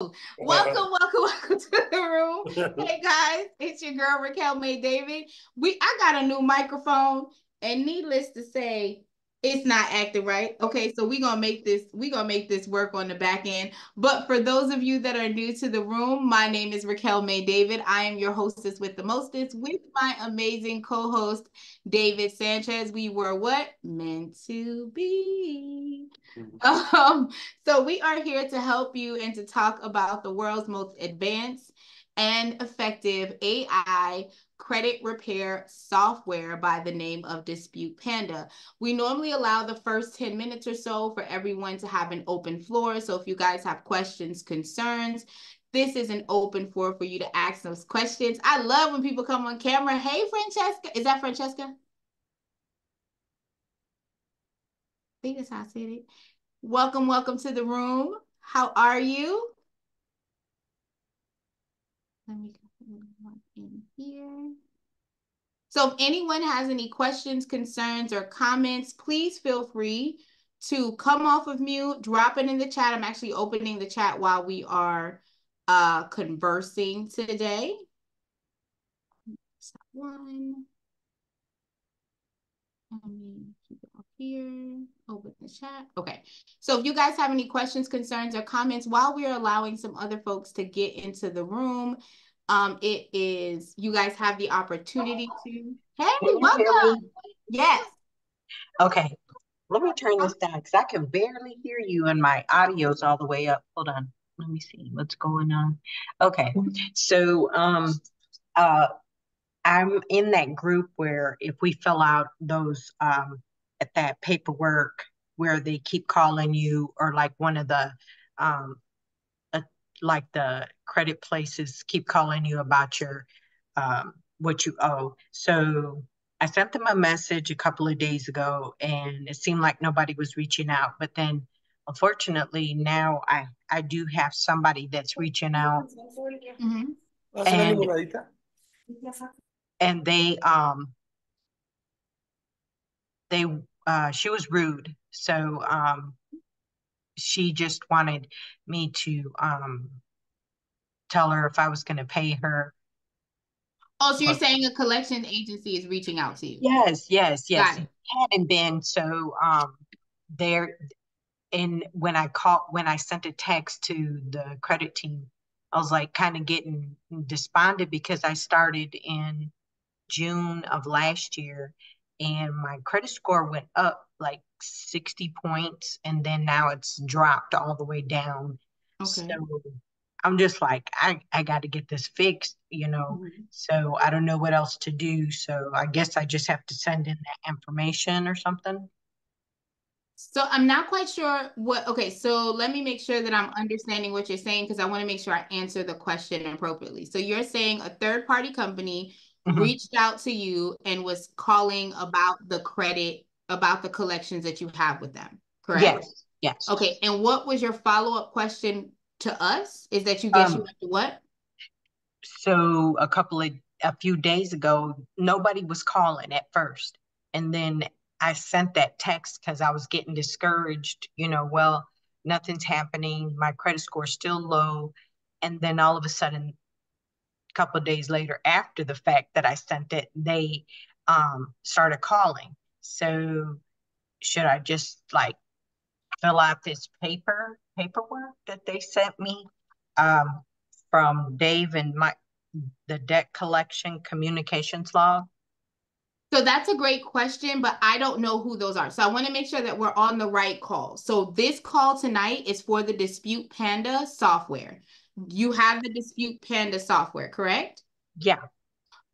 Welcome, welcome, welcome to the room. hey guys, it's your girl Raquel May David. We I got a new microphone, and needless to say, it's not acting right. Okay, so we're gonna make this, we're gonna make this work on the back end. But for those of you that are new to the room, my name is Raquel May David. I am your hostess with the mostest with my amazing co-host, David Sanchez. We were what? Meant to be. Mm-hmm. Um, so we are here to help you and to talk about the world's most advanced and effective AI credit repair software by the name of Dispute Panda. We normally allow the first 10 minutes or so for everyone to have an open floor. So if you guys have questions, concerns, this is an open floor for you to ask those questions. I love when people come on camera. Hey, Francesca. Is that Francesca? I think that's how I said it. Welcome, welcome to the room. How are you? Let me in here. So if anyone has any questions, concerns, or comments, please feel free to come off of mute, drop it in the chat. I'm actually opening the chat while we are uh, conversing today. One. Let me keep it up here. Open the chat. Okay. So if you guys have any questions, concerns, or comments while we're allowing some other folks to get into the room, um, it is, you guys have the opportunity to, hey, welcome. Yes. Okay, let me turn this down because I can barely hear you and my audio's all the way up. Hold on. Let me see what's going on. Okay, so um, uh, I'm in that group where if we fill out those um, at that paperwork where they keep calling you or like one of the um, like the credit places keep calling you about your um, what you owe. So I sent them a message a couple of days ago, and it seemed like nobody was reaching out. But then, unfortunately, now I I do have somebody that's reaching out, mm-hmm. and, and they um they uh she was rude, so um she just wanted me to um, tell her if I was going to pay her. Oh, so you're but, saying a collection agency is reaching out to you? Yes, yes, yes. It. it hadn't been so. Um, there, and when I called, when I sent a text to the credit team, I was like kind of getting despondent because I started in June of last year, and my credit score went up like 60 points and then now it's dropped all the way down. Okay. So I'm just like, I, I got to get this fixed, you know. Mm-hmm. So I don't know what else to do. So I guess I just have to send in that information or something. So I'm not quite sure what, okay, so let me make sure that I'm understanding what you're saying because I want to make sure I answer the question appropriately. So you're saying a third party company mm-hmm. reached out to you and was calling about the credit about the collections that you have with them, correct? Yes. Yes. Okay. And what was your follow-up question to us? Is that you guess um, you what? So a couple of a few days ago, nobody was calling at first. And then I sent that text because I was getting discouraged, you know, well, nothing's happening. My credit score is still low. And then all of a sudden, a couple of days later, after the fact that I sent it, they um, started calling. So should I just like fill out this paper paperwork that they sent me um, from Dave and my the debt collection communications law? So that's a great question, but I don't know who those are. So I want to make sure that we're on the right call. So this call tonight is for the Dispute Panda software. You have the Dispute Panda software, correct? Yeah.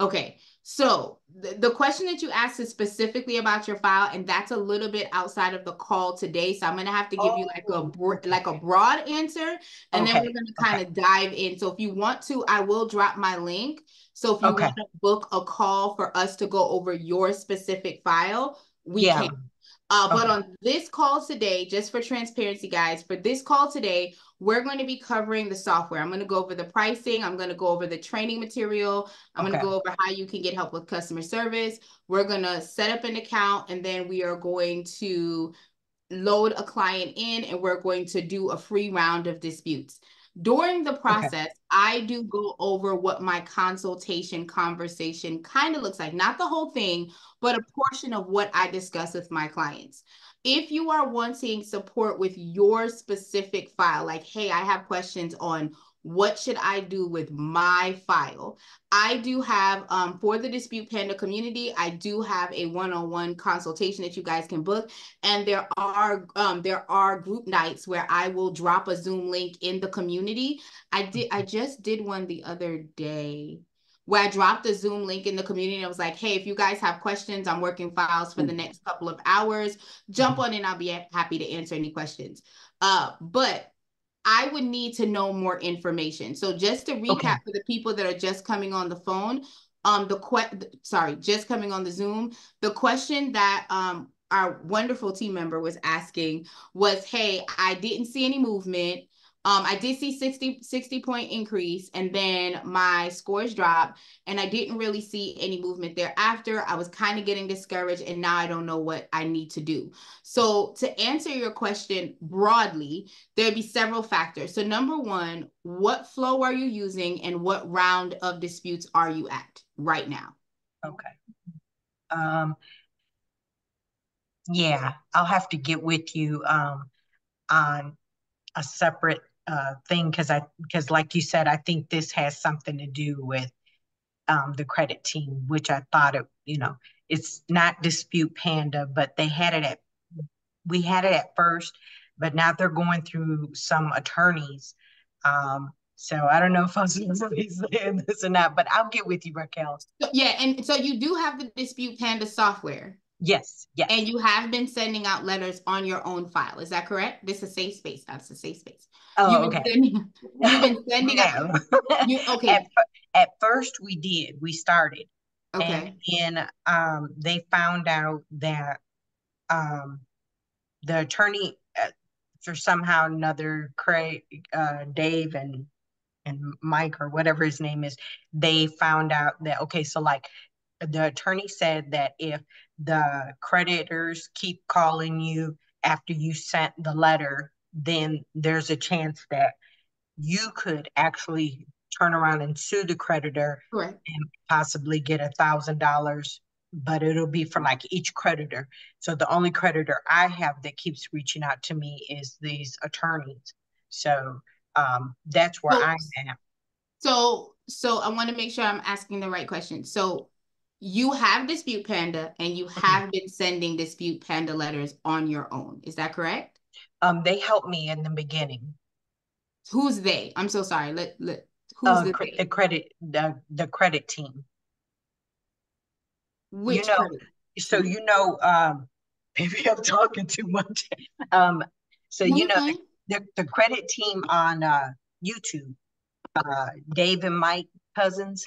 Okay. So the, the question that you asked is specifically about your file, and that's a little bit outside of the call today. So I'm gonna have to give oh, you like a oh, like a broad answer, and okay. then we're gonna kind of okay. dive in. So if you want to, I will drop my link. So if you okay. want to book a call for us to go over your specific file, we yeah. can. Uh, but on this call today, just for transparency, guys, for this call today, we're going to be covering the software. I'm going to go over the pricing. I'm going to go over the training material. I'm okay. going to go over how you can get help with customer service. We're going to set up an account and then we are going to load a client in and we're going to do a free round of disputes. During the process, okay. I do go over what my consultation conversation kind of looks like, not the whole thing, but a portion of what I discuss with my clients. If you are wanting support with your specific file, like, hey, I have questions on what should I do with my file? I do have, um, for the Dispute Panda community, I do have a one-on-one consultation that you guys can book. And there are, um, there are group nights where I will drop a Zoom link in the community. I did, I just did one the other day where I dropped the Zoom link in the community. I was like, hey, if you guys have questions, I'm working files for the next couple of hours. Jump on in, I'll be happy to answer any questions. Uh, but I would need to know more information. So just to recap okay. for the people that are just coming on the phone, um, the que- sorry, just coming on the Zoom, the question that um our wonderful team member was asking was, hey, I didn't see any movement. Um, I did see 60, 60 point increase and then my scores dropped and I didn't really see any movement thereafter. I was kind of getting discouraged and now I don't know what I need to do. So to answer your question broadly, there'd be several factors. So number one, what flow are you using and what round of disputes are you at right now? Okay. Um, yeah, I'll have to get with you um, on a separate uh, thing because I because like you said, I think this has something to do with um, the credit team, which I thought it, you know, it's not dispute panda, but they had it at we had it at first, but now they're going through some attorneys. Um, so I don't know if I was saying this or not, but I'll get with you, Raquel. Yeah, and so you do have the dispute panda software. Yes, yes. And you have been sending out letters on your own file. Is that correct? This is a safe space. That's a safe space. Oh, you've okay. Been sending, you've been sending out. You, okay. At, at, first, we did. We started. Okay. And then um, they found out that um, the attorney, uh, for somehow another, Craig, uh, Dave, and and Mike or whatever his name is, they found out that okay, so like the attorney said that if the creditors keep calling you after you sent the letter, then there's a chance that you could actually turn around and sue the creditor and possibly get a thousand dollars but it'll be for like each creditor. So the only creditor i have that keeps reaching out to me is these attorneys. So um, that's where so, i'm so so i want to make sure i'm asking the right question. So you have Dispute Panda and you have been sending Dispute Panda letters on your own. Is that correct? Um, they helped me in the beginning. Who's they? I'm so sorry. Let let who's uh, the, the credit the the credit team. Which you know, credit? so you know, um, maybe I'm talking too much. um, so you know the, the credit team on uh YouTube, uh, Dave and Mike Cousins.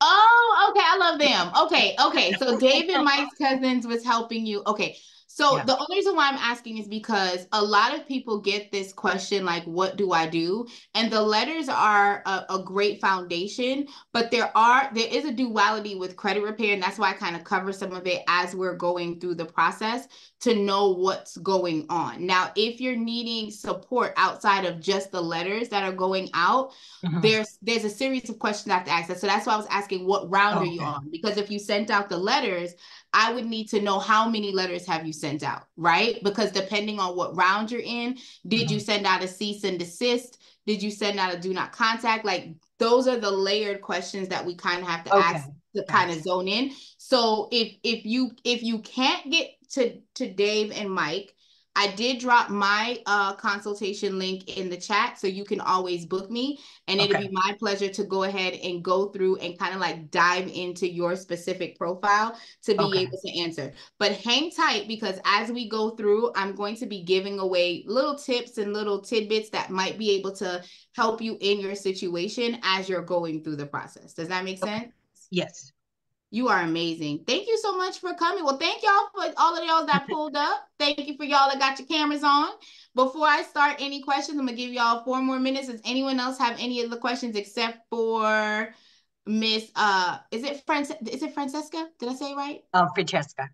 Oh, okay. I love them. Okay, okay. So Dave and Mike's cousins was helping you. Okay. So yeah. the only reason why I'm asking is because a lot of people get this question like, what do I do? And the letters are a, a, great foundation, but there are there is a duality with credit repair, and that's why I kind of cover some of it as we're going through the process to know what's going on. Now, if you're needing support outside of just the letters that are going out, mm-hmm. there's there's a series of questions I have to ask. So that's why I was asking what round okay. are you on? Because if you sent out the letters, I would need to know how many letters have you sent out, right? Because depending on what round you're in, did you send out a cease and desist? Did you send out a do not contact? Like those are the layered questions that we kind of have to okay. ask to kind of zone in. So if if you if you can't get to to Dave and Mike, I did drop my uh, consultation link in the chat, so you can always book me. And okay. it'll be my pleasure to go ahead and go through and kind of like dive into your specific profile to be okay. able to answer. But hang tight because as we go through, I'm going to be giving away little tips and little tidbits that might be able to help you in your situation as you're going through the process. Does that make sense? Yes. You are amazing. Thank you so much for coming. Well, thank y'all for all of y'all that pulled up. Thank you for y'all that got your cameras on. Before I start any questions, I'm gonna give y'all four more minutes. Does anyone else have any of the questions except for Miss uh is it Fran is it Francesca? Did I say it right? Oh, Francesca.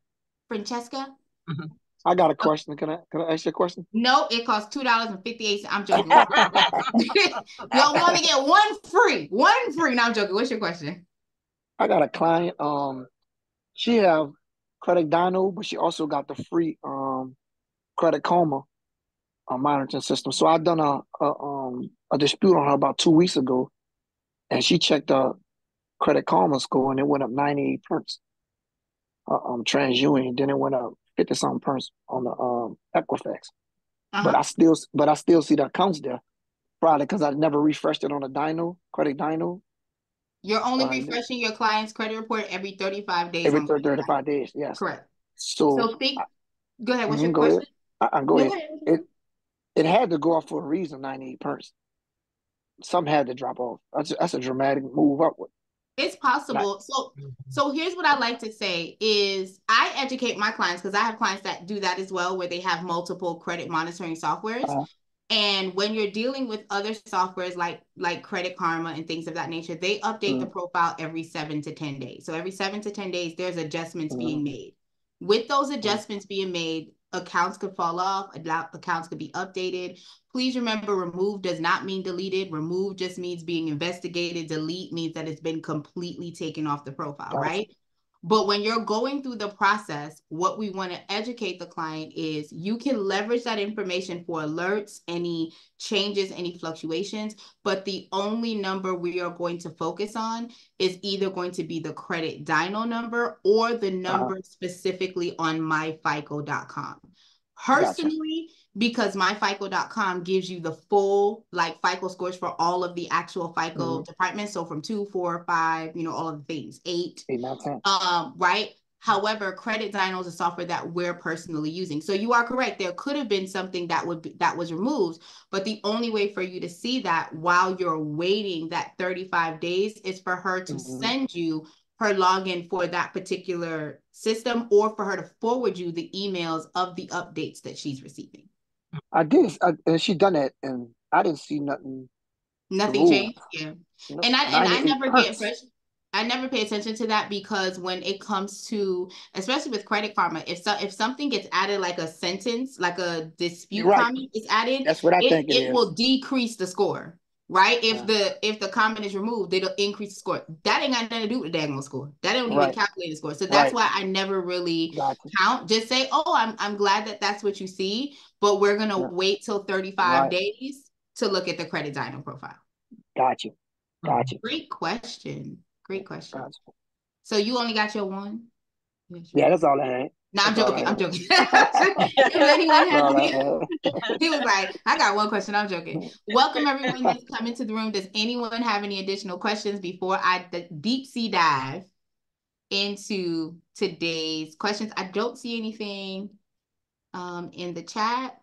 Francesca? Mm-hmm. I got a question. Can I can I ask you a question? No, it costs two dollars and fifty eight cents. I'm joking. Y'all want to get one free, one free. Now I'm joking. What's your question? I got a client. Um, she have Credit Dyno, but she also got the free um Credit Karma uh, monitoring system. So I done a, a um a dispute on her about two weeks ago, and she checked the Credit Karma score and it went up ninety eight points. Uh, um, TransUnion, then it went up fifty something points on the um Equifax. Uh-huh. But I still, but I still see the accounts there, probably because I never refreshed it on a Dyno Credit Dyno. You're only uh, refreshing your client's credit report every 35 days. Every 35 days, yes. Correct. So, so think, I, go ahead. What's mm-hmm, your question? Ahead. I, I go, go ahead. ahead. It it had to go off for a reason, 98 percent. Some had to drop off. That's, that's a dramatic move upward. It's possible. So so here's what I like to say is I educate my clients because I have clients that do that as well where they have multiple credit monitoring softwares. Uh-huh. And when you're dealing with other softwares like like Credit Karma and things of that nature, they update mm-hmm. the profile every 7 to 10 days. So every 7 to 10 days there's adjustments mm-hmm. being made. With those mm-hmm. adjustments being made, accounts could fall off, accounts could be updated. Please remember remove does not mean deleted. Remove just means being investigated. Delete means that it's been completely taken off the profile, right? But when you're going through the process, what we want to educate the client is you can leverage that information for alerts, any changes, any fluctuations. But the only number we are going to focus on is either going to be the credit dyno number or the number specifically on myfico.com. Personally, gotcha because myfico.com gives you the full like FICO scores for all of the actual FICO mm-hmm. departments. So from two, four, five, you know, all of the things, eight. Eight. Um, right. However, Credit Dyno is a software that we're personally using. So you are correct. There could have been something that would be, that was removed, but the only way for you to see that while you're waiting that 35 days is for her to mm-hmm. send you her login for that particular system or for her to forward you the emails of the updates that she's receiving. I did, I, and she done it, and I didn't see nothing. Nothing changed. Yeah, and I and I never get fresh. I never pay attention to that because when it comes to, especially with Credit Karma, if so, if something gets added like a sentence, like a dispute right. comment is added, that's what I it, think. It, it will decrease the score, right? If yeah. the if the comment is removed, it'll increase the score. That ain't got nothing to do with the diagonal score. That don't right. even calculate the score. So that's right. why I never really gotcha. count. Just say, oh, I'm I'm glad that that's what you see, but we're gonna yeah. wait till 35 days to look at the credit dyno profile. Got you. Got you. Great question. Great question. So you only got your one? Yeah, that's all I had. No, I'm joking. I'm joking. anyone have he was like, I got one question. I'm joking. Welcome everyone that's coming to the room. Does anyone have any additional questions before I deep sea dive into today's questions? I don't see anything um, in the chat.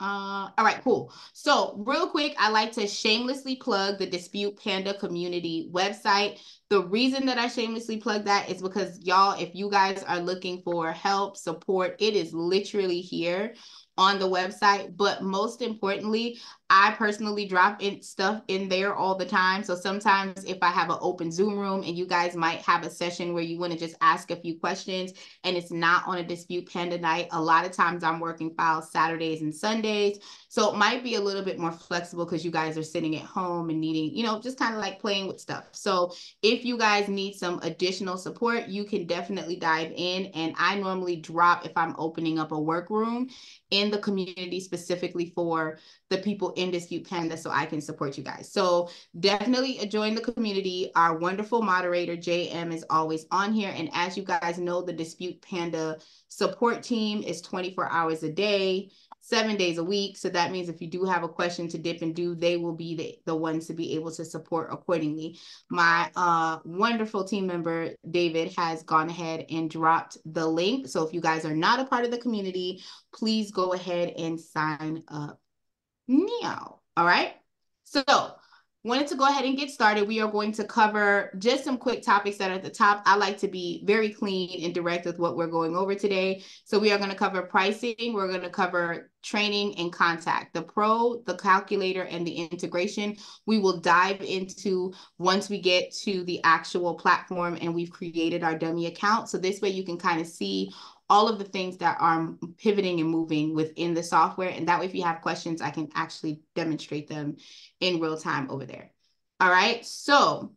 Uh, all right, cool. So real quick, I like to shamelessly plug the Dispute Panda community website. The reason that I shamelessly plug that is because y'all, if you guys are looking for help, support, it is literally here on the website. But most importantly, I personally drop in stuff in there all the time. So sometimes if I have an open Zoom room and you guys might have a session where you want to just ask a few questions and it's not on a dispute panda night, a lot of times I'm working files Saturdays and Sundays. So it might be a little bit more flexible because you guys are sitting at home and needing, you know, just kind of like playing with stuff. So if you guys need some additional support, you can definitely dive in. And I normally drop if I'm opening up a work room in the community specifically for the people in Dispute Panda so I can support you guys. So definitely join the community. Our wonderful moderator, JM, is always on here. And as you guys know, the Dispute Panda support team is 24 hours a day seven days a week. So that means if you do have a question to dip and do, they will be the, the ones to be able to support accordingly. My uh, wonderful team member, David, has gone ahead and dropped the link. So if you guys are not a part of the community, please go ahead and sign up now. All right. So wanted to go ahead and get started. We are going to cover just some quick topics that are at the top. I like to be very clean and direct with what we're going over today. So we are going to cover pricing. We're going to cover training and contact, the pro, the calculator, and the integration. We will dive into once we get to the actual platform and we've created our dummy account. So this way you can kind of see all of the things that are pivoting and moving within the software. And that way, if you have questions, I can actually demonstrate them in real time over there. All right, so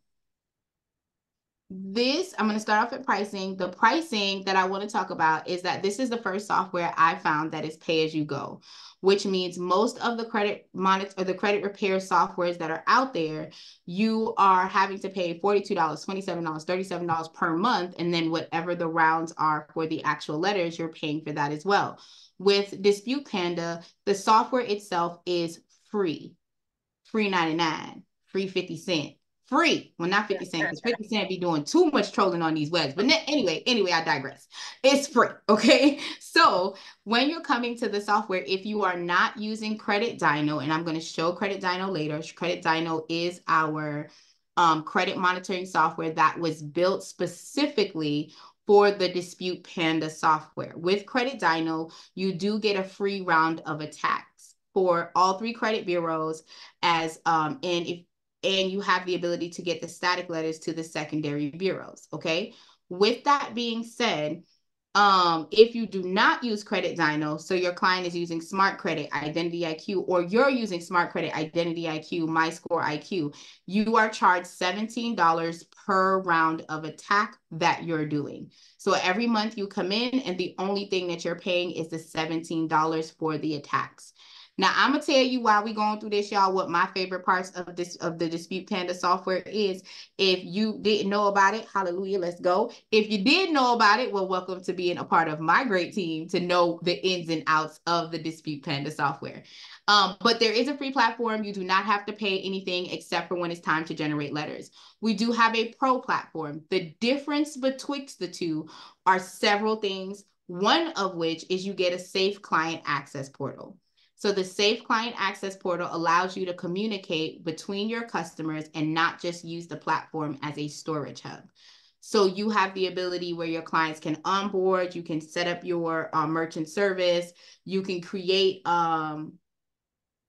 this, I'm going to start off at pricing. The pricing that I want to talk about is that this is the first software I found that is pay as you go, which means most of the credit monitor or the credit repair softwares that are out there, you are having to pay $42, $27, $37 per month. And then whatever the rounds are for the actual letters, you're paying for that as well. With Dispute Panda, the software itself is free, free 99, free 50 cent free. Well, not 50 Cent, because 50 Cent be doing too much trolling on these webs. But anyway, anyway, I digress. It's free. Okay. So when you're coming to the software, if you are not using Credit Dyno, and I'm going to show Credit Dyno later, Credit Dyno is our um, credit monitoring software that was built specifically for the Dispute Panda software. With Credit Dyno, you do get a free round of attacks for all three credit bureaus as um and if and you have the ability to get the static letters to the secondary bureaus. Okay. With that being said, um, if you do not use Credit Dyno, so your client is using Smart Credit, Identity IQ, or you're using Smart Credit, Identity IQ, MyScore IQ, you are charged $17 per round of attack that you're doing. So every month you come in and the only thing that you're paying is the $17 for the attacks. Now I'm gonna tell you why we going through this, y'all. What my favorite parts of this of the Dispute Panda software is. If you didn't know about it, hallelujah, let's go. If you did know about it, well, welcome to being a part of my great team to know the ins and outs of the Dispute Panda software. Um, but there is a free platform. You do not have to pay anything except for when it's time to generate letters. We do have a pro platform. The difference betwixt the two are several things. One of which is you get a safe client access portal. So the Safe Client Access Portal allows you to communicate between your customers and not just use the platform as a storage hub. So you have the ability where your clients can onboard, you can set up your uh, merchant service, you can create um,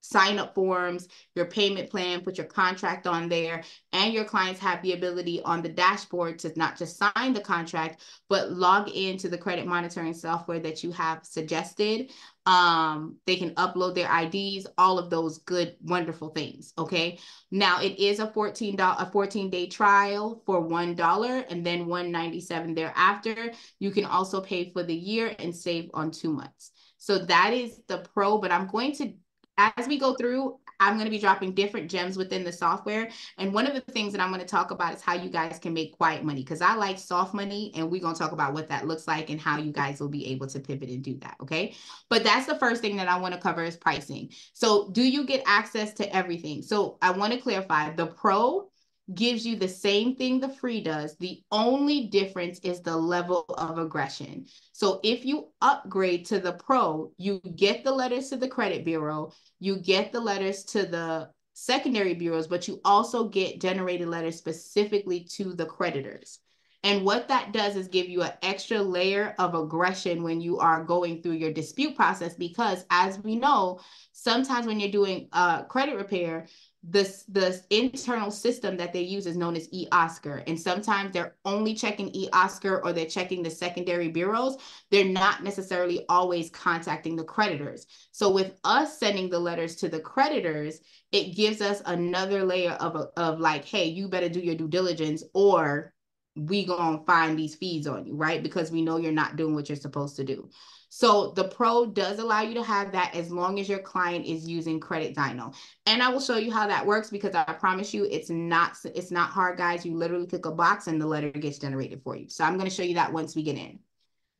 sign up forms, your payment plan, put your contract on there, and your clients have the ability on the dashboard to not just sign the contract, but log into the credit monitoring software that you have suggested. Um, they can upload their IDs, all of those good, wonderful things. Okay. Now it is a $14, a 14 day trial for $1 and then 197 thereafter. You can also pay for the year and save on two months. So that is the pro, but I'm going to as we go through, I'm going to be dropping different gems within the software. And one of the things that I'm going to talk about is how you guys can make quiet money because I like soft money and we're going to talk about what that looks like and how you guys will be able to pivot and do that. Okay. But that's the first thing that I want to cover is pricing. So do you get access to everything? So I want to clarify the pro gives you the same thing the free does. The only difference is the level of aggression. So if you upgrade to the pro, you get the letters to the credit bureau, you get the letters to the secondary bureaus, but you also get generated letters specifically to the creditors. And what that does is give you an extra layer of aggression when you are going through your dispute process, because as we know, sometimes when you're doing uh, credit repair, this the internal system that they use is known as eOscar. And sometimes they're only checking eOscar or they're checking the secondary bureaus. They're not necessarily always contacting the creditors. So with us sending the letters to the creditors, it gives us another layer of, of like, hey, you better do your due diligence or we gonna find these fees on you, right? Because we know you're not doing what you're supposed to do. So the pro does allow you to have that as long as your client is using Credit Dyno. And I will show you how that works because I promise you it's not it's not hard, guys. You literally click a box and the letter gets generated for you. So I'm going to show you that once we get in.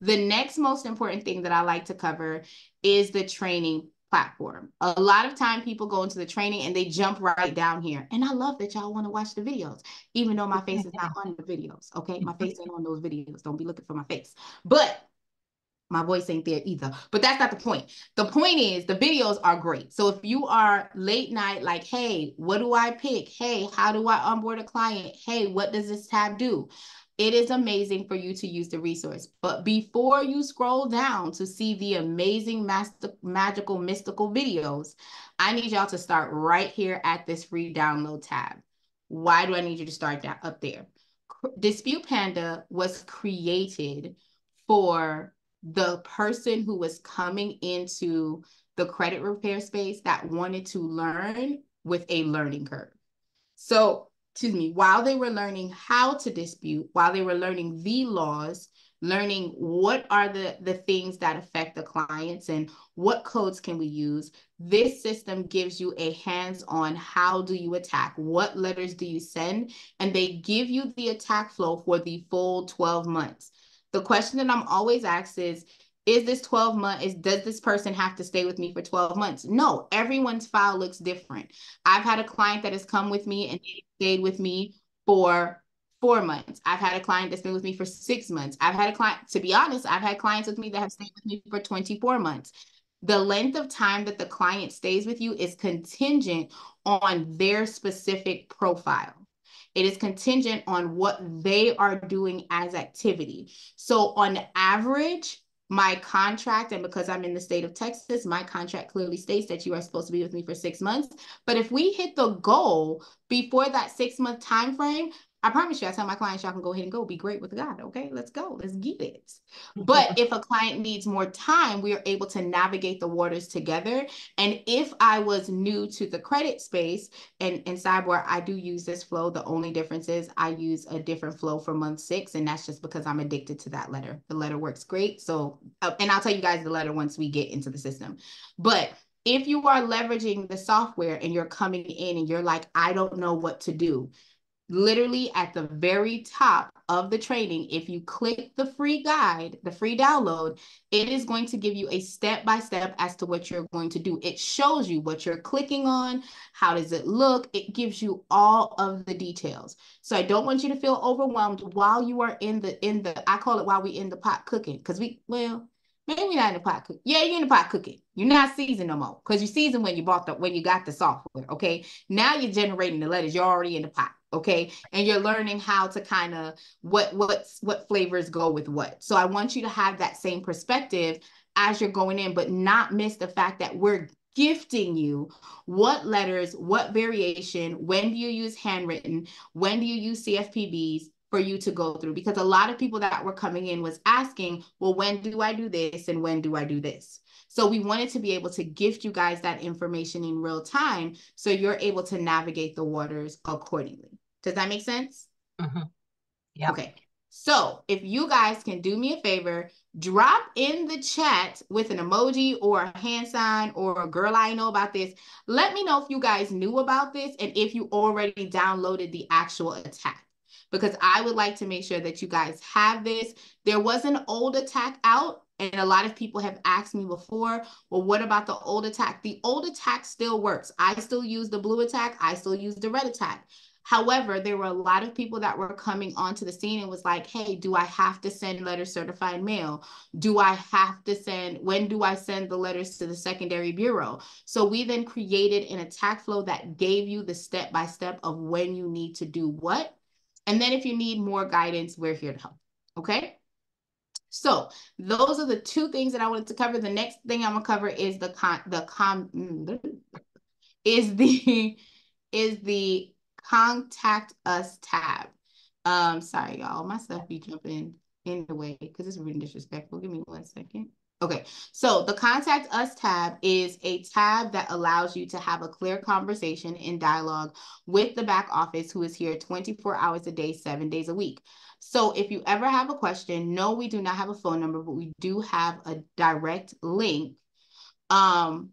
The next most important thing that I like to cover is the training platform. A lot of time people go into the training and they jump right down here. And I love that y'all want to watch the videos, even though my face is not on the videos. Okay. My face ain't on those videos. Don't be looking for my face. But my voice ain't there either. But that's not the point. The point is the videos are great. So if you are late night, like, hey, what do I pick? Hey, how do I onboard a client? Hey, what does this tab do? It is amazing for you to use the resource. But before you scroll down to see the amazing master, magical, mystical videos, I need y'all to start right here at this free download tab. Why do I need you to start that up there? Dispute Panda was created for the person who was coming into the credit repair space that wanted to learn with a learning curve. So, excuse me, while they were learning how to dispute, while they were learning the laws, learning what are the, the things that affect the clients and what codes can we use. This system gives you a hands-on how do you attack, what letters do you send, and they give you the attack flow for the full 12 months. The question that I'm always asked is, is this 12 months is does this person have to stay with me for 12 months no everyone's file looks different i've had a client that has come with me and stayed with me for four months. I've had a client that's been with me for six months. I've had a client, to be honest, I've had clients with me that have stayed with me for 24 months. The length of time that the client stays with you is contingent on their specific profile. It is contingent on what they are doing as activity. So on average, my contract, and because I'm in the state of Texas, my contract clearly states that you are supposed to be with me for six months. But if we hit the goal before that six month time frame, I promise you, I tell my clients, y'all can go ahead and go be great with God. Okay, let's go. Let's get it. But if a client needs more time, we are able to navigate the waters together. And if I was new to the credit space and, and Cyborg, I do use this flow. The only difference is I use a different flow for month six. And that's just because I'm addicted to that letter. The letter works great. So, uh, and I'll tell you guys the letter once we get into the system. But if you are leveraging the software and you're coming in and you're like, I don't know what to do literally at the very top of the training, if you click the free guide, the free download, it is going to give you a step by step as to what you're going to do. It shows you what you're clicking on, how does it look? It gives you all of the details. So I don't want you to feel overwhelmed while you are in the in the I call it while we in the pot cooking because we well Maybe not in the pot cooking. Yeah, you're in the pot cooking. You're not seasoned no more because you seasoned when you bought the when you got the software. Okay. Now you're generating the letters. You're already in the pot okay? And you're learning how to kind of what what's what flavors go with what. So i want you to have that same perspective as you're going in but not miss the fact that we're gifting you what letters what variation when do you use handwritten when do you use cfpbs for you to go through? Because a lot of people that were coming in was asking well when do i do this and when do i do this? So we wanted to be able to gift you guys that information in real time so you're able to navigate the waters accordingly does that make sense? Mm-hmm. Yeah. Okay. So if you guys can do me a favor, drop in the chat with an emoji or a hand sign or a girl I know about this. Let me know if you guys knew about this and if you already downloaded the actual attack because I would like to make sure that you guys have this. There was an old attack out and a lot of people have asked me before, well, what about the old attack? The old attack still works. I still use the blue attack. I still use the red attack. However, there were a lot of people that were coming onto the scene and was like, hey, do I have to send letters certified mail? Do I have to send, when do I send the letters to the secondary bureau? So we then created an attack flow that gave you the step by step of when you need to do what. And then if you need more guidance, we're here to help. Okay. So those are the two things that I wanted to cover. The next thing I'm gonna cover is the con the com mm, is the is the contact us tab. Um, sorry, y'all. My stuff be jumping in the way because it's really disrespectful. Give me one second. Okay, so the contact us tab is a tab that allows you to have a clear conversation and dialogue with the back office who is here 24 hours a day, seven days a week. So if you ever have a question, no, we do not have a phone number, but we do have a direct link um,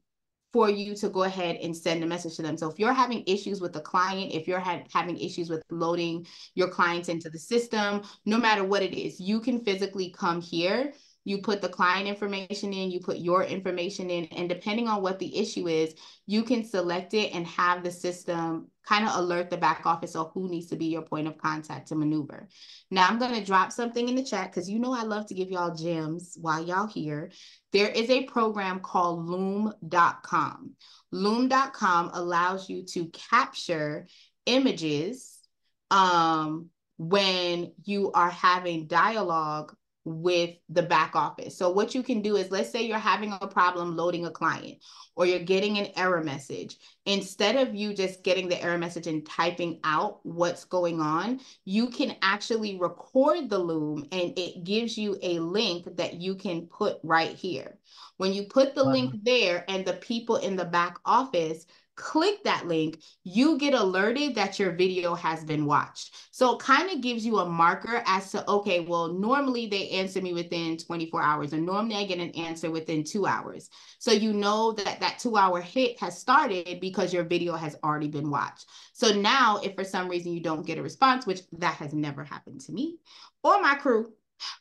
for you to go ahead and send a message to them. So if you're having issues with the client, if you're ha having issues with loading your clients into the system, no matter what it is, you can physically come here you put the client information in, you put your information in, and depending on what the issue is, you can select it and have the system kind of alert the back office of who needs to be your point of contact to maneuver. Now I'm going to drop something in the chat because you know I love to give y'all gems while y'all here. There is a program called loom.com. Loom.com allows you to capture images um, when you are having dialogue with the back office. So what you can do is let's say you're having a problem loading a client or you're getting an error message. Instead of you just getting the error message and typing out what's going on, you can actually record the loom and it gives you a link that you can put right here. When you put the wow. link there and the people in the back office click that link, you get alerted that your video has been watched. So it kind of gives you a marker as to, okay, well, normally they answer me within 24 hours, and normally I get an answer within two hours. So you know that that two hour hit has started because your video has already been watched. So now, if for some reason you don't get a response, which that has never happened to me or my crew,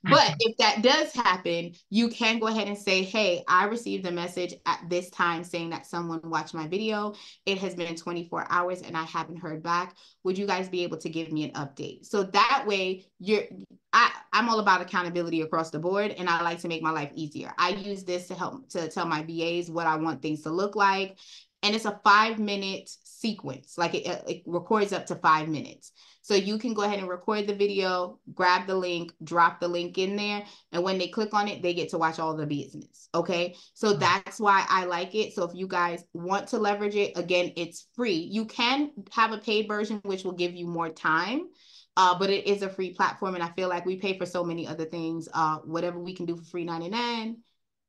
but if that does happen, you can go ahead and say, Hey, I received a message at this time saying that someone watched my video. It has been 24 hours and I haven't heard back. Would you guys be able to give me an update? So that way you're I, I'm all about accountability across the board and I like to make my life easier. I use this to help to tell my VAs what I want things to look like. And it's a five minute sequence, like it, it records up to five minutes. So you can go ahead and record the video, grab the link, drop the link in there. And when they click on it, they get to watch all the business. Okay. So that's why I like it. So if you guys want to leverage it, again, it's free. You can have a paid version, which will give you more time. Uh, but it is a free platform. And I feel like we pay for so many other things. Uh, whatever we can do for free 99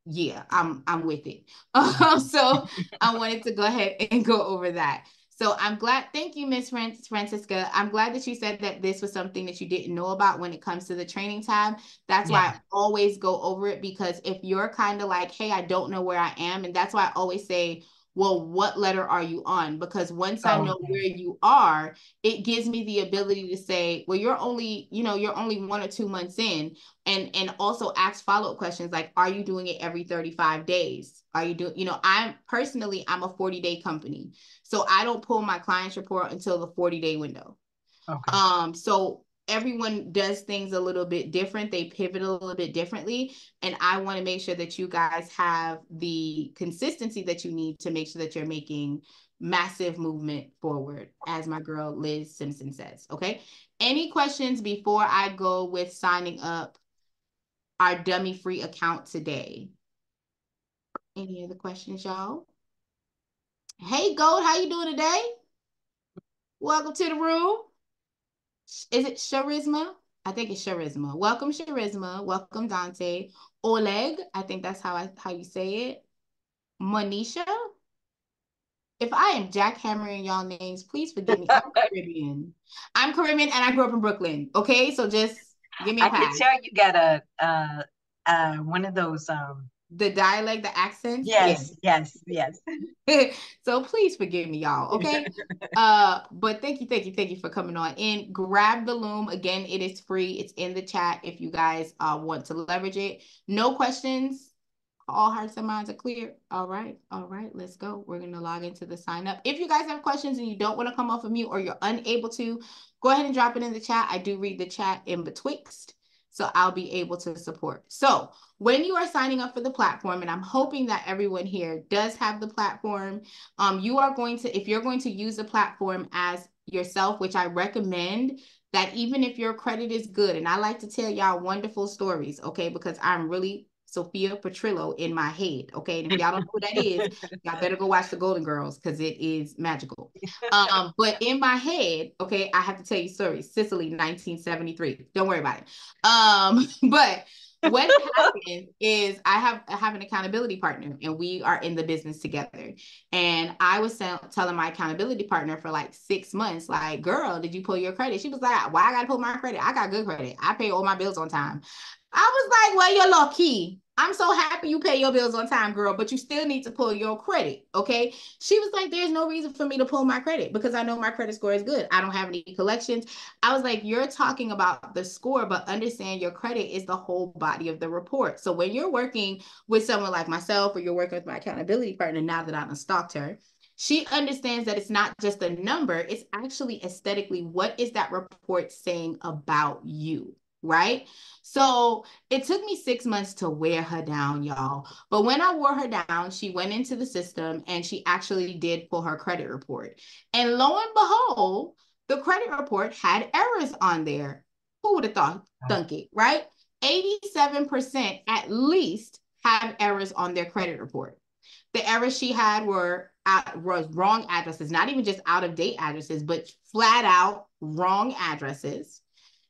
yeah, I'm I'm with it. Um, so I wanted to go ahead and go over that. So I'm glad. Thank you, Miss Francesca. I'm glad that you said that this was something that you didn't know about when it comes to the training tab. That's yeah. why I always go over it because if you're kind of like, hey, I don't know where I am, and that's why I always say well, what letter are you on? Because once oh, I know okay. where you are, it gives me the ability to say, well, you're only, you know, you're only one or two months in, and and also ask follow up questions like, are you doing it every 35 days? Are you doing, you know, I'm personally, I'm a 40 day company, so I don't pull my clients report until the 40 day window. Okay. Um, so everyone does things a little bit different. They pivot a little bit differently. And I want to make sure that you guys have the consistency that you need to make sure that you're making massive movement forward, as my girl Liz Simpson says. Okay. Any questions before I go with signing up our dummy free account today? Any other questions, y'all? Hey, Gold, how you doing today? Welcome to the room is it Charisma? I think it's Charisma. Welcome, Charisma. Welcome, Dante. Oleg, I think that's how I how you say it. Monisha. If I am jackhammering y'all names, please forgive me. I'm Caribbean. I'm Caribbean and I grew up in Brooklyn. Okay, so just give me a I pass. can tell you got a uh uh one of those um the dialect, the accent. Yes, yes, yes. yes. so please forgive me, y'all. Okay. uh, but thank you, thank you, thank you for coming on in. Grab the loom. Again, it is free. It's in the chat if you guys uh want to leverage it. No questions. All hearts and minds are clear. All right, all right, let's go. We're gonna log into the sign up. If you guys have questions and you don't want to come off of mute or you're unable to, go ahead and drop it in the chat. I do read the chat in betwixt so I'll be able to support. So when you are signing up for the platform, and I'm hoping that everyone here does have the platform, um, you are going to, if you're going to use the platform as yourself, which I recommend that even if your credit is good, and I like to tell y'all wonderful stories, okay, because I'm really Sophia Petrillo in my head. Okay. And if y'all don't know who that is, y'all better go watch the Golden Girls because it is magical. Um, but in my head, okay, I have to tell you stories. Sicily, 1973. Don't worry about it. Um, but what happens is I have I have an accountability partner and we are in the business together. And I was telling my accountability partner for like six months, like, girl, did you pull your credit? She was like, why I gotta pull my credit? I got good credit. I pay all my bills on time. I was like, well, you're lucky. I'm so happy you pay your bills on time, girl, but you still need to pull your credit. Okay. She was like, there's no reason for me to pull my credit because I know my credit score is good. I don't have any collections. I was like, you're talking about the score, but understand your credit is the whole body of the report. So when you're working with someone like myself or you're working with my accountability partner, now that I've stalked her, she understands that it's not just a number, it's actually aesthetically what is that report saying about you? Right? So it took me six months to wear her down, y'all. But when I wore her down, she went into the system and she actually did pull her credit report. And lo and behold, the credit report had errors on there. Who would have thought thunk it, right? 87% at least have errors on their credit report. The errors she had were at, was wrong addresses, not even just out of date addresses, but flat out wrong addresses.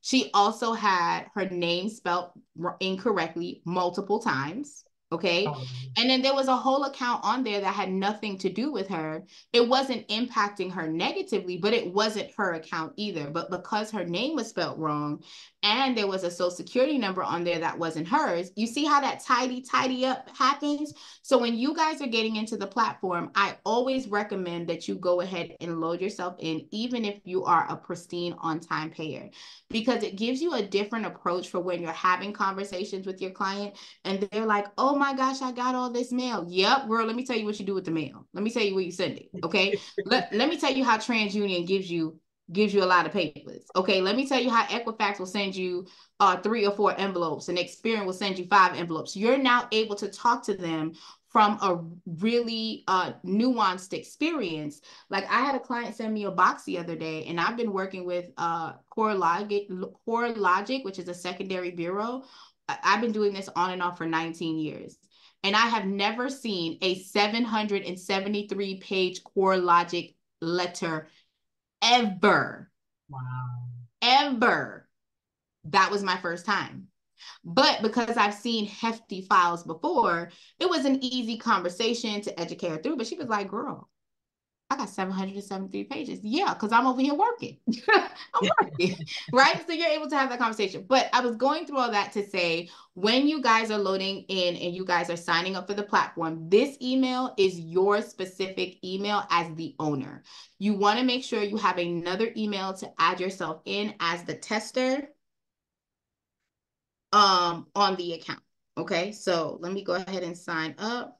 She also had her name spelled incorrectly multiple times. Okay. Oh. And then there was a whole account on there that had nothing to do with her. It wasn't impacting her negatively, but it wasn't her account either. But because her name was spelled wrong and there was a social security number on there that wasn't hers, you see how that tidy, tidy up happens? So when you guys are getting into the platform, I always recommend that you go ahead and load yourself in, even if you are a pristine on time payer, because it gives you a different approach for when you're having conversations with your client and they're like, oh my gosh, I got all this mail. Yep, girl, let me tell you what you do with the mail. Let me tell you where you send it. Okay. let, let me tell you how TransUnion gives you gives you a lot of papers. Okay, let me tell you how Equifax will send you uh, three or four envelopes and Experian will send you five envelopes. You're now able to talk to them from a really uh, nuanced experience. Like I had a client send me a box the other day, and I've been working with uh, CoreLogic, which is a secondary bureau, I've been doing this on and off for 19 years. And I have never seen a 773 page CoreLogic letter ever. Wow. Ever. That was my first time. But because I've seen hefty files before, it was an easy conversation to educate her through. But she was like, girl, I got 773 pages. Yeah, because I'm over here working. I'm working, right? So you're able to have that conversation. But I was going through all that to say when you guys are loading in and you guys are signing up for the platform, this email is your specific email as the owner. You want to make sure you have another email to add yourself in as the tester um, on the account. Okay, so let me go ahead and sign up.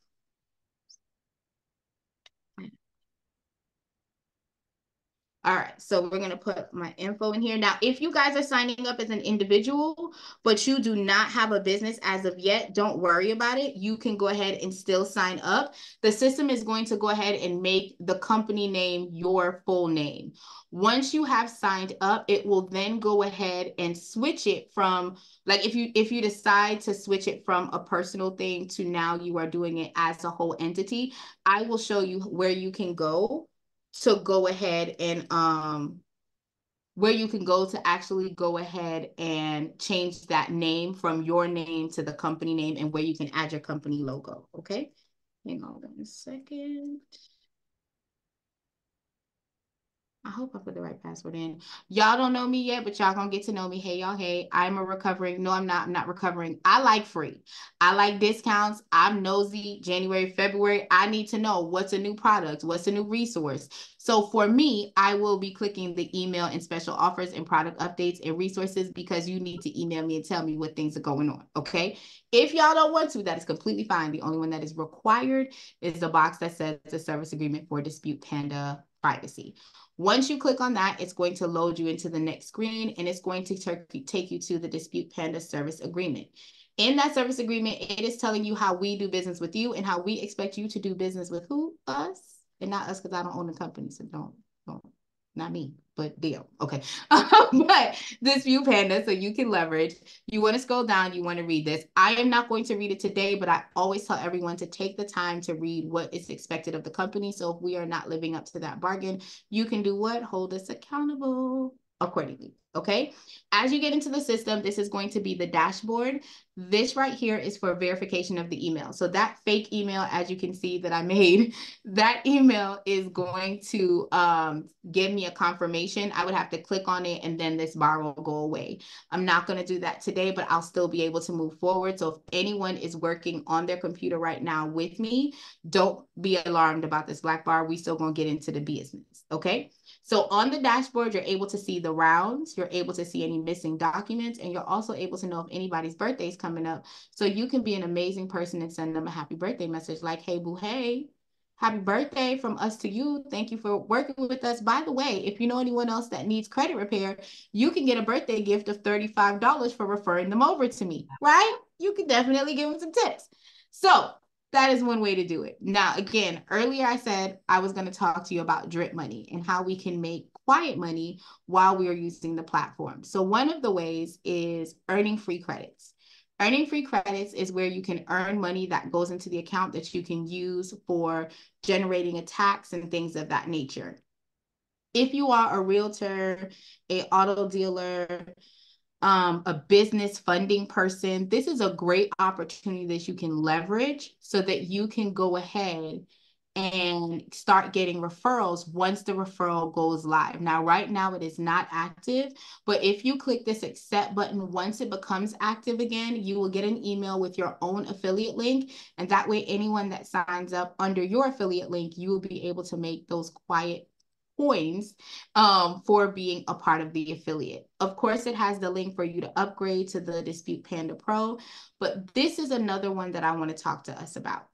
All right, so we're gonna put my info in here. Now, if you guys are signing up as an individual, but you do not have a business as of yet, don't worry about it. You can go ahead and still sign up. The system is going to go ahead and make the company name your full name. Once you have signed up, it will then go ahead and switch it from like if you if you decide to switch it from a personal thing to now you are doing it as a whole entity, I will show you where you can go to go ahead and um where you can go to actually go ahead and change that name from your name to the company name and where you can add your company logo. Okay. Hang on a second. I hope I put the right password in. Y'all don't know me yet, but y'all gonna get to know me. Hey, y'all. Hey, I'm a recovering. No, I'm not. I'm not recovering. I like free. I like discounts. I'm nosy. January, February. I need to know what's a new product, what's a new resource. So for me, I will be clicking the email and special offers and product updates and resources because you need to email me and tell me what things are going on. Okay. If y'all don't want to, that is completely fine. The only one that is required is the box that says the service agreement for Dispute Panda privacy. Once you click on that, it's going to load you into the next screen and it's going to take you to the Dispute Panda service agreement. In that service agreement, it is telling you how we do business with you and how we expect you to do business with who? Us. And not us because I don't own the company, so don't, don't not me, but deal. Okay. but Dispute Panda, so you can leverage. You want to scroll down, you want to read this. I am not going to read it today, but I always tell everyone to take the time to read what is expected of the company. So if we are not living up to that bargain, you can do what? Hold us accountable accordingly. Okay. As you get into the system, this is going to be the dashboard. This right here is for verification of the email. So that fake email, as you can see that I made, that email is going to um, give me a confirmation. I would have to click on it and then this bar will go away. I'm not going to do that today, but I'll still be able to move forward. So if anyone is working on their computer right now with me, don't be alarmed about this black bar. We still going to get into the business. Okay. So on the dashboard, you're able to see the rounds, you're able to see any missing documents, and you're also able to know if anybody's birthday is coming up. So you can be an amazing person and send them a happy birthday message like, hey, boo, hey, happy birthday from us to you. Thank you for working with us. By the way, if you know anyone else that needs credit repair, you can get a birthday gift of $35 for referring them over to me, right? You can definitely give them some tips. So that is one way to do it. Now, again, earlier I said I was going to talk to you about drip money and how we can make quiet money while we are using the platform. So, one of the ways is earning free credits. Earning free credits is where you can earn money that goes into the account that you can use for generating attacks and things of that nature. If you are a realtor, a auto dealer, um, a business funding person, this is a great opportunity that you can leverage so that you can go ahead and start getting referrals once the referral goes live. Now, right now it is not active, but if you click this accept button, once it becomes active again, you will get an email with your own affiliate link. And that way, anyone that signs up under your affiliate link, you will be able to make those quiet coins um, for being a part of the affiliate. Of course, it has the link for you to upgrade to the Dispute Panda Pro, but this is another one that I want to talk to us about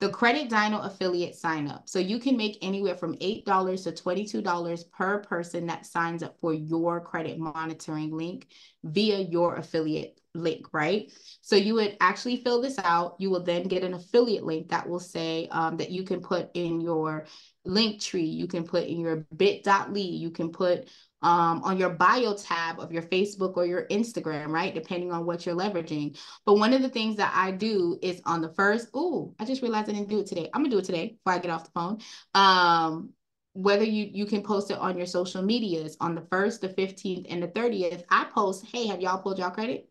the Credit Dyno affiliate sign up. So you can make anywhere from $8 to $22 per person that signs up for your credit monitoring link via your affiliate link, right? So you would actually fill this out. You will then get an affiliate link that will say um, that you can put in your link tree, you can put in your bit.ly, you can put um, on your bio tab of your Facebook or your Instagram, right? Depending on what you're leveraging. But one of the things that I do is on the first, oh, I just realized I didn't do it today. I'm gonna do it today before I get off the phone. Um, whether you you can post it on your social medias on the first, the 15th, and the 30th, I post, hey, have y'all pulled y'all credit?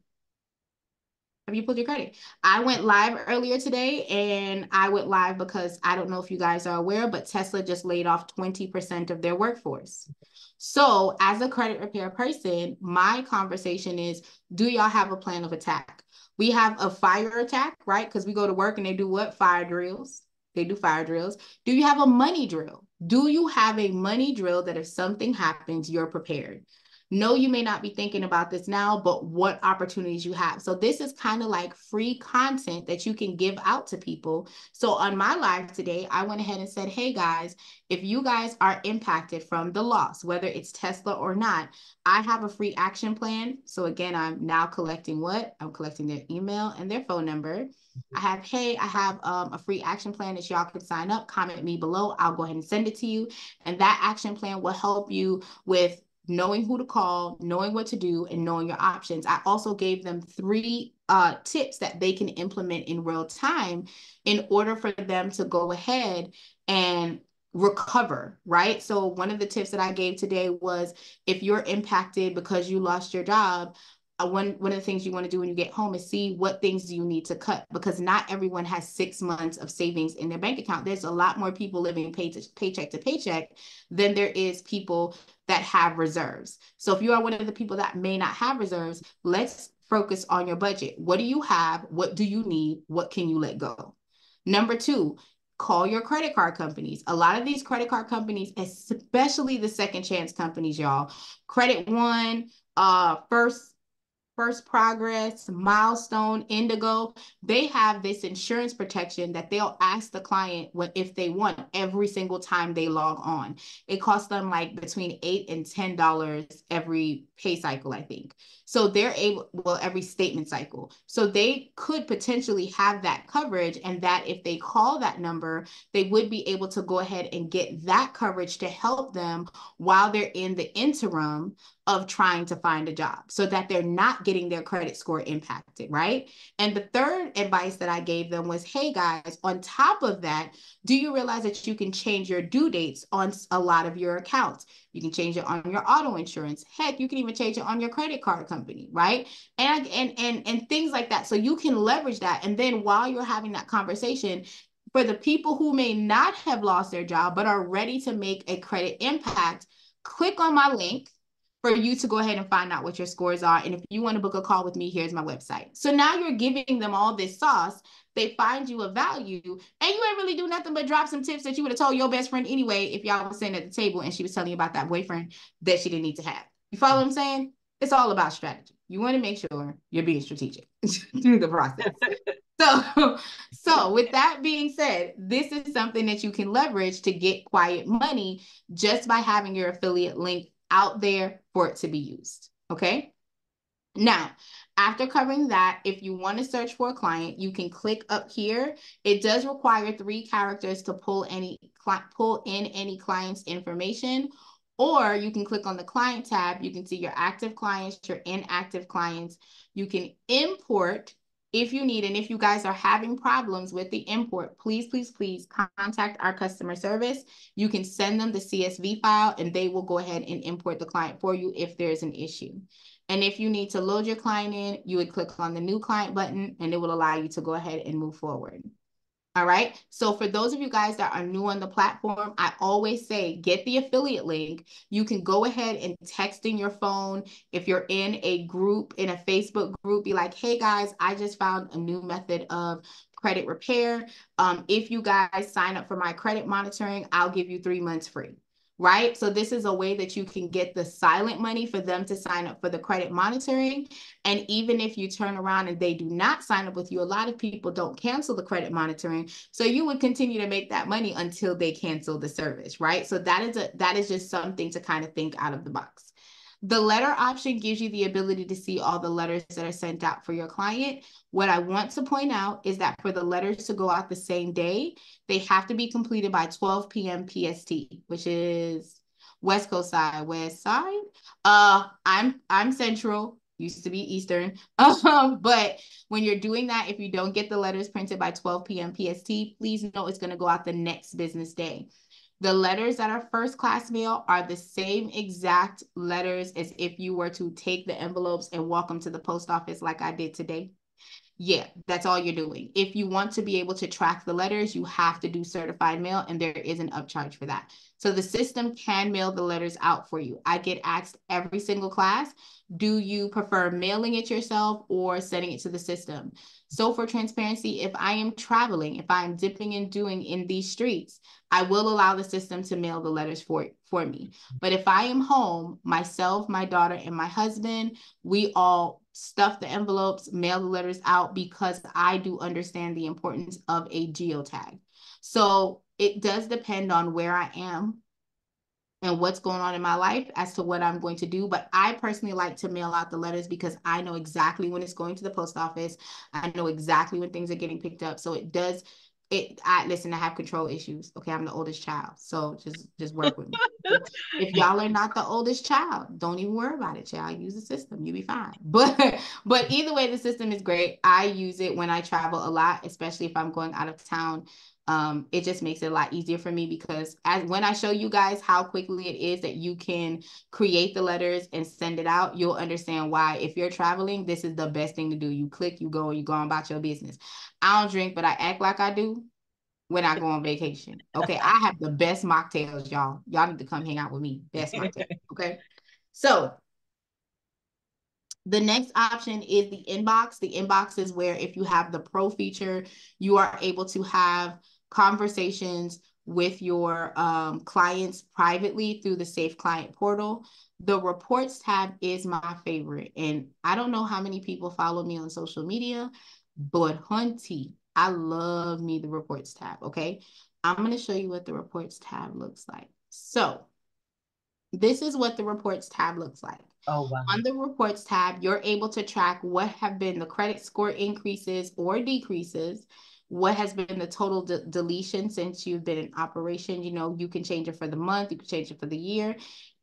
Have you pulled your credit? I went live earlier today and I went live because I don't know if you guys are aware, but Tesla just laid off 20% of their workforce. So, as a credit repair person, my conversation is do y'all have a plan of attack? We have a fire attack, right? Because we go to work and they do what? Fire drills. They do fire drills. Do you have a money drill? Do you have a money drill that if something happens, you're prepared? No, you may not be thinking about this now, but what opportunities you have. So this is kind of like free content that you can give out to people. So on my live today, I went ahead and said, hey guys, if you guys are impacted from the loss, whether it's Tesla or not, I have a free action plan. So again, I'm now collecting what? I'm collecting their email and their phone number. I have, hey, I have um, a free action plan that y'all can sign up, comment me below. I'll go ahead and send it to you. And that action plan will help you with knowing who to call, knowing what to do, and knowing your options. I also gave them three uh, tips that they can implement in real time in order for them to go ahead and recover, right? So one of the tips that I gave today was if you're impacted because you lost your job, uh, one one of the things you want to do when you get home is see what things do you need to cut because not everyone has six months of savings in their bank account. There's a lot more people living pay to, paycheck to paycheck than there is people that have reserves. So if you are one of the people that may not have reserves, let's focus on your budget. What do you have? What do you need? What can you let go? Number two, call your credit card companies. A lot of these credit card companies, especially the second chance companies, y'all, Credit One, uh, First First Progress, Milestone, Indigo, they have this insurance protection that they'll ask the client what if they want every single time they log on. It costs them like between eight and ten dollars every pay cycle, I think. So they're able, well, every statement cycle. So they could potentially have that coverage, and that if they call that number, they would be able to go ahead and get that coverage to help them while they're in the interim of trying to find a job so that they're not getting their credit score impacted, right? And the third advice that I gave them was hey guys, on top of that, do you realize that you can change your due dates on a lot of your accounts? You can change it on your auto insurance. Heck, you can even change it on your credit card company, right? And and and and things like that. So you can leverage that. And then while you're having that conversation, for the people who may not have lost their job but are ready to make a credit impact, click on my link for you to go ahead and find out what your scores are. And if you want to book a call with me, here's my website. So now you're giving them all this sauce. They find you a value, and you ain't really do nothing but drop some tips that you would have told your best friend anyway if y'all was sitting at the table and she was telling you about that boyfriend that she didn't need to have. You follow what I'm saying? It's all about strategy. You want to make sure you're being strategic through the process. So, so with that being said, this is something that you can leverage to get quiet money just by having your affiliate link out there for it to be used. Okay. Now, after covering that, if you want to search for a client, you can click up here. It does require three characters to pull any pull in any client's information, or you can click on the client tab. You can see your active clients, your inactive clients. You can import if you need, and if you guys are having problems with the import, please, please, please contact our customer service. You can send them the CSV file and they will go ahead and import the client for you if there's an issue. And if you need to load your client in, you would click on the new client button and it will allow you to go ahead and move forward. All right. So for those of you guys that are new on the platform, I always say get the affiliate link. You can go ahead and text in your phone. If you're in a group, in a Facebook group, be like, hey guys, I just found a new method of credit repair. Um, if you guys sign up for my credit monitoring, I'll give you three months free right? So this is a way that you can get the silent money for them to sign up for the credit monitoring. And even if you turn around and they do not sign up with you, a lot of people don't cancel the credit monitoring. So you would continue to make that money until they cancel the service, right? So that is a that is just something to kind of think out of the box. The letter option gives you the ability to see all the letters that are sent out for your client. What I want to point out is that for the letters to go out the same day, they have to be completed by 12 p.m. PST, which is West Coast side, West side. Uh, I'm I'm Central, used to be Eastern. Um, but when you're doing that, if you don't get the letters printed by 12 p.m. PST, please know it's going to go out the next business day. The letters that are first class mail are the same exact letters as if you were to take the envelopes and walk them to the post office like I did today. Yeah, that's all you're doing. If you want to be able to track the letters, you have to do certified mail and there is an upcharge for that. So the system can mail the letters out for you. I get asked every single class, do you prefer mailing it yourself or sending it to the system? So for transparency, if I am traveling, if I'm dipping and doing in these streets, I will allow the system to mail the letters for, for me. But if I am home, myself, my daughter, and my husband, we all stuff the envelopes, mail the letters out because I do understand the importance of a geotag. So it does depend on where I am and what's going on in my life as to what I'm going to do. But I personally like to mail out the letters because I know exactly when it's going to the post office. I know exactly when things are getting picked up. So it does it I listen, I have control issues. Okay, I'm the oldest child. So just just work with me. if y'all are not the oldest child, don't even worry about it, child. Use the system, you'll be fine. But but either way, the system is great. I use it when I travel a lot, especially if I'm going out of town um, it just makes it a lot easier for me because as when I show you guys how quickly it is that you can create the letters and send it out, you'll understand why. If you're traveling, this is the best thing to do. You click, you go, you go on about your business. I don't drink, but I act like I do when I go on vacation. Okay, I have the best mocktails, y'all. Y'all need to come hang out with me. Best mocktail. Okay, so the next option is the inbox. The inbox is where if you have the pro feature, you are able to have conversations with your um, clients privately through the Safe Client Portal. The reports tab is my favorite. And I don't know how many people follow me on social media, but hunty, I love me the reports tab. Okay. I'm going to show you what the reports tab looks like. So this is what the reports tab looks like. Oh, wow. On the reports tab, you're able to track what have been the credit score increases or decreases what has been the total de deletion since you've been in operation. You know, you can change it for the month, you can change it for the year,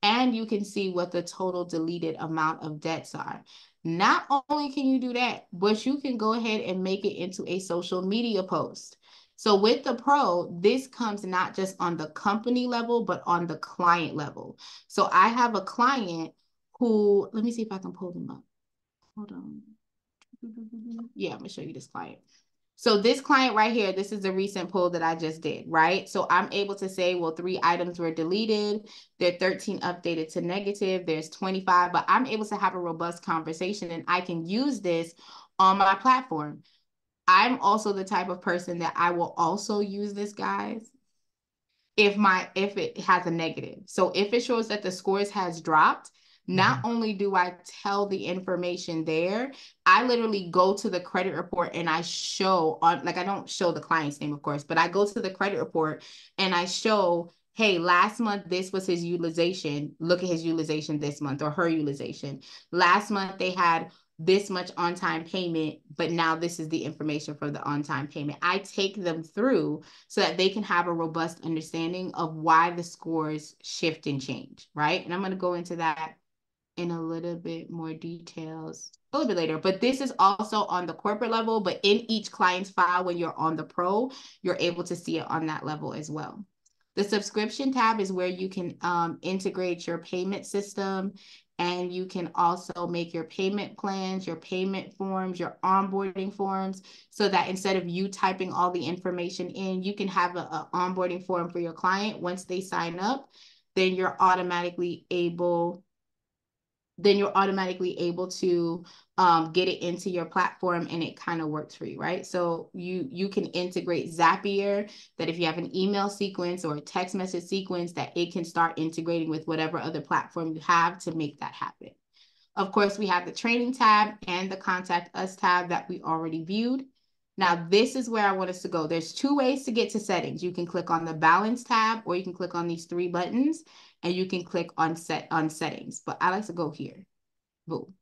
and you can see what the total deleted amount of debts are. Not only can you do that, but you can go ahead and make it into a social media post. So with the pro, this comes not just on the company level, but on the client level. So I have a client who, let me see if I can pull them up. Hold on. Yeah, I'm gonna show you this client. So this client right here, this is a recent pull that I just did, right? So I'm able to say, well, three items were deleted. There are 13 updated to negative. There's 25, but I'm able to have a robust conversation and I can use this on my platform. I'm also the type of person that I will also use this, guys, if my if it has a negative. So if it shows that the scores has dropped, not mm-hmm. only do I tell the information there, I literally go to the credit report and I show on like I don't show the client's name, of course, but I go to the credit report and I show, hey, last month this was his utilization. Look at his utilization this month or her utilization. Last month they had this much on time payment, but now this is the information for the on time payment. I take them through so that they can have a robust understanding of why the scores shift and change, right? And I'm going to go into that in a little bit more details a little bit later, but this is also on the corporate level, but in each client's file, when you're on the pro, you're able to see it on that level as well. The subscription tab is where you can um, integrate your payment system and you can also make your payment plans, your payment forms, your onboarding forms, so that instead of you typing all the information in, you can have an onboarding form for your client. Once they sign up, then you're automatically able then you're automatically able to um, get it into your platform and it kind of works for you, right? So you you can integrate Zapier that if you have an email sequence or a text message sequence that it can start integrating with whatever other platform you have to make that happen. Of course, we have the training tab and the contact us tab that we already viewed. Now, this is where I want us to go. There's two ways to get to settings. You can click on the balance tab or you can click on these three buttons and you can click on set on settings. But I like to go here. Boom.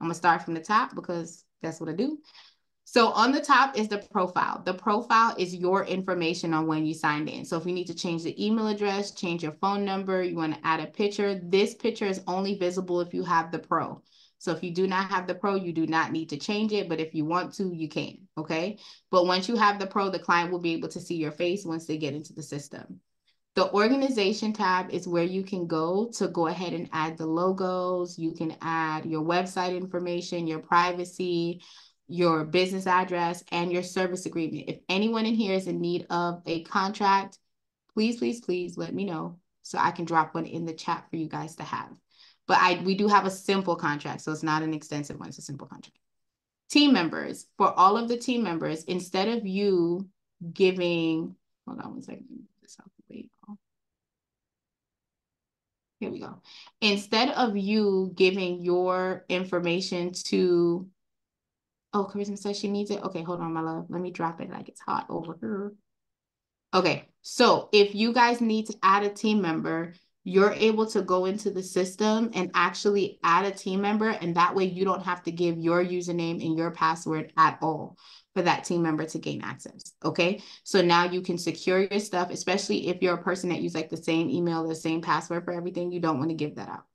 I'm gonna start from the top because that's what I do. So on the top is the profile. The profile is your information on when you signed in. So if you need to change the email address, change your phone number, you want to add a picture, this picture is only visible if you have the pro. So if you do not have the pro, you do not need to change it. But if you want to, you can. Okay. But once you have the pro, the client will be able to see your face once they get into the system. The organization tab is where you can go to go ahead and add the logos. You can add your website information, your privacy, your business address, and your service agreement. If anyone in here is in need of a contract, please, please, please let me know so I can drop one in the chat for you guys to have. But I we do have a simple contract, so it's not an extensive one, it's a simple contract. Team members, for all of the team members, instead of you giving, hold on one second. Here we go. Instead of you giving your information to, oh, Charisma says she needs it. Okay, hold on, my love. Let me drop it like it's hot over here. Okay, so if you guys need to add a team member, you're able to go into the system and actually add a team member. And that way you don't have to give your username and your password at all for that team member to gain access. Okay. So now you can secure your stuff, especially if you're a person that use like the same email, the same password for everything. You don't want to give that out.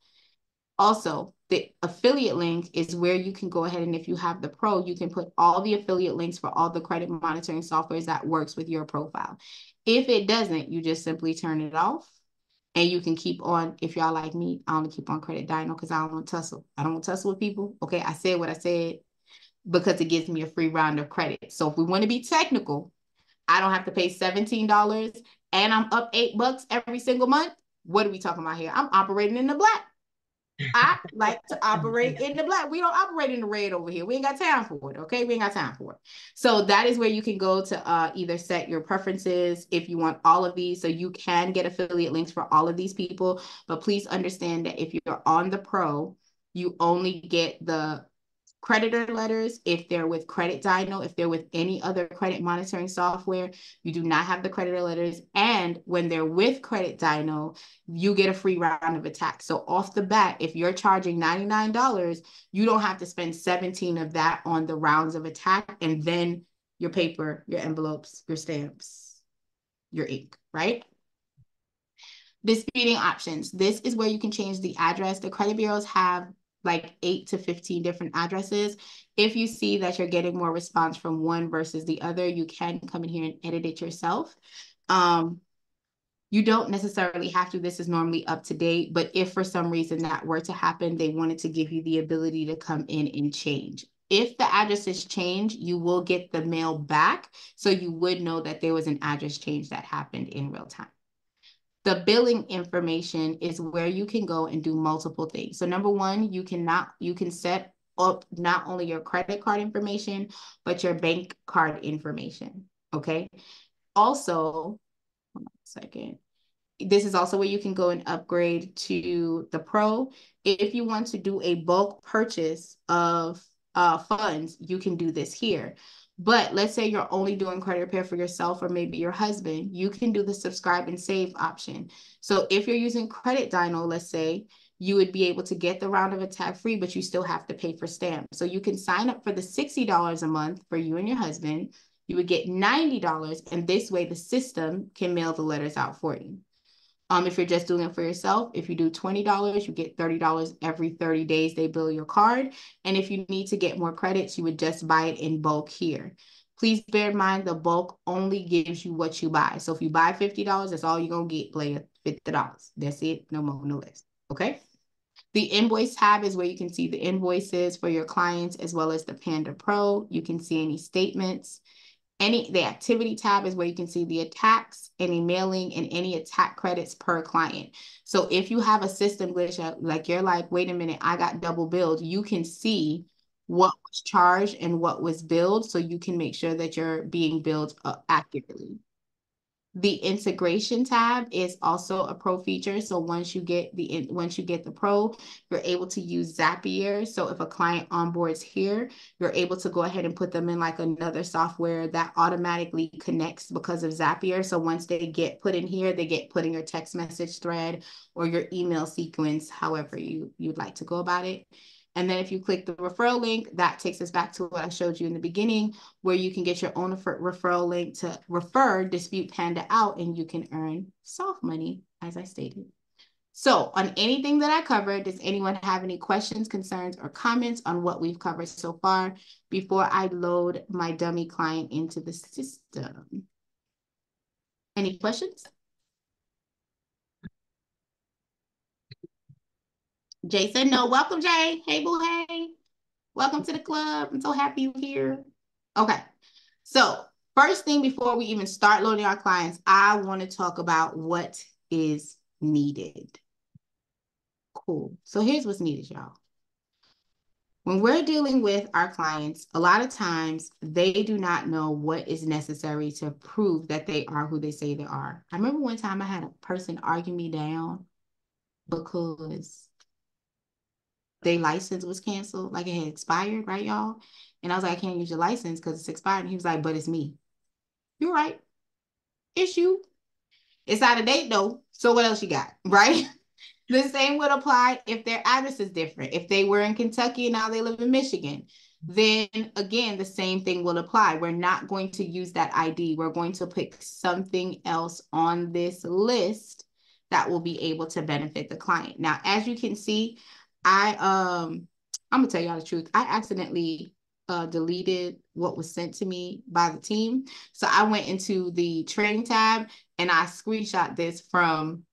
Also, the affiliate link is where you can go ahead and if you have the pro, you can put all the affiliate links for all the credit monitoring softwares that works with your profile. If it doesn't, you just simply turn it off and you can keep on, if y'all like me, I only keep on Credit Dyno because I don't want to tussle. I don't want to tussle with people. Okay, I said what I said because it gives me a free round of credit. So if we want to be technical, I don't have to pay $17 and I'm up eight bucks every single month. What are we talking about here? I'm operating in the black. I like to operate in the black. We don't operate in the red over here. We ain't got time for it. Okay. We ain't got time for it. So that is where you can go to uh, either set your preferences if you want all of these. So you can get affiliate links for all of these people. But please understand that if you're on the pro, you only get the creditor letters if they're with Credit Dyno, if they're with any other credit monitoring software, you do not have the creditor letters. And when they're with Credit Dyno, you get a free round of attack. So off the bat, if you're charging $99, you don't have to spend 17 of that on the rounds of attack and then your paper, your envelopes, your stamps, your ink, right? Disputing options. This is where you can change the address. The credit bureaus have like eight to 15 different addresses. If you see that you're getting more response from one versus the other, you can come in here and edit it yourself. Um, you don't necessarily have to, this is normally up to date, but if for some reason that were to happen, they wanted to give you the ability to come in and change. If the addresses change, you will get the mail back. So you would know that there was an address change that happened in real time. The billing information is where you can go and do multiple things. So number one, you cannot you can set up not only your credit card information, but your bank card information. Okay. Also, hold on a second. This is also where you can go and upgrade to the pro. If you want to do a bulk purchase of uh, funds, you can do this here. But let's say you're only doing credit repair for yourself or maybe your husband, you can do the subscribe and save option. So if you're using Credit Dyno, let's say, you would be able to get the round of attack free, but you still have to pay for stamp. So you can sign up for the $60 a month for you and your husband. You would get $90, and this way the system can mail the letters out for you. Um, if you're just doing it for yourself, if you do $20, you get $30 every 30 days they bill your card. And if you need to get more credits, you would just buy it in bulk here. Please bear in mind the bulk only gives you what you buy. So if you buy $50, that's all you're going to get, player, $50. That's it, no more, no less, okay? The invoice tab is where you can see the invoices for your clients as well as the Panda Pro. You can see any statements. Any the activity tab is where you can see the attacks, any mailing, and any attack credits per client. So if you have a system glitch, uh, like you're like, wait a minute, I got double billed, you can see what was charged and what was billed, so you can make sure that you're being billed uh, accurately. The integration tab is also a pro feature. So once you get the once you get the pro, you're able to use Zapier. So if a client onboards here, you're able to go ahead and put them in like another software that automatically connects because of Zapier. So once they get put in here, they get put in your text message thread or your email sequence, however you you'd like to go about it. And then if you click the referral link, that takes us back to what I showed you in the beginning, where you can get your own referral link to refer Dispute Panda out and you can earn soft money, as I stated. So on anything that I covered, does anyone have any questions, concerns, or comments on what we've covered so far before I load my dummy client into the system? Any questions? Jay said no. Welcome, Jay. Hey, boo, hey. Welcome to the club. I'm so happy you're here. Okay. So first thing before we even start loading our clients, I want to talk about what is needed. Cool. So here's what's needed, y'all. When we're dealing with our clients, a lot of times they do not know what is necessary to prove that they are who they say they are. I remember one time I had a person argue me down because their license was canceled, like it had expired, right, y'all? And I was like, I can't use your license because it's expired. And he was like, but it's me. You're right. It's you. It's out of date though. So what else you got, right? the same would apply if their address is different. If they were in Kentucky and now they live in Michigan, then again, the same thing will apply. We're not going to use that ID. We're going to pick something else on this list that will be able to benefit the client. Now, as you can see, I um I'm gonna tell y'all the truth. I accidentally uh, deleted what was sent to me by the team. So I went into the training tab and I screenshot this from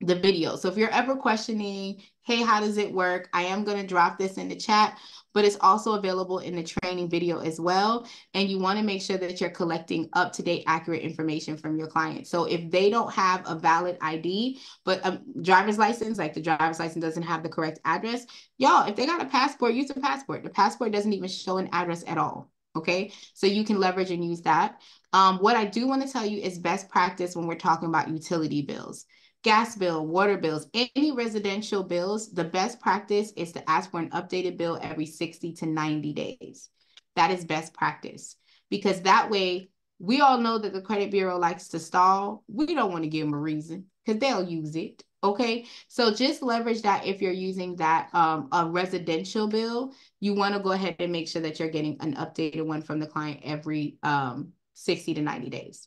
the video. So if you're ever questioning, hey, how does it work? I am going to drop this in the chat, but it's also available in the training video as well. And you want to make sure that you're collecting up to date, accurate information from your client. So if they don't have a valid ID, but a driver's license, like the driver's license doesn't have the correct address, y'all, if they got a passport, use a passport. The passport doesn't even show an address at all. Okay, so you can leverage and use that. Um, what I do want to tell you is best practice when we're talking about utility bills gas bill, water bills, any residential bills, the best practice is to ask for an updated bill every 60 to 90 days. That is best practice because that way we all know that the credit bureau likes to stall. We don't want to give them a reason because they'll use it. Okay, so just leverage that if you're using that um, a residential bill, you want to go ahead and make sure that you're getting an updated one from the client every um, 60 to 90 days.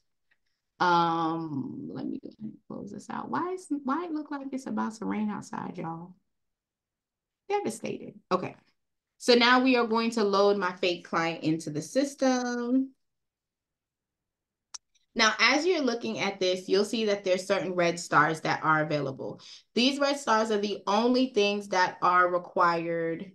Um, let me go and close this out. Why is why it look like it's about to rain outside, y'all? Devastated. Okay. So now we are going to load my fake client into the system. Now, as you're looking at this, you'll see that there's certain red stars that are available. These red stars are the only things that are required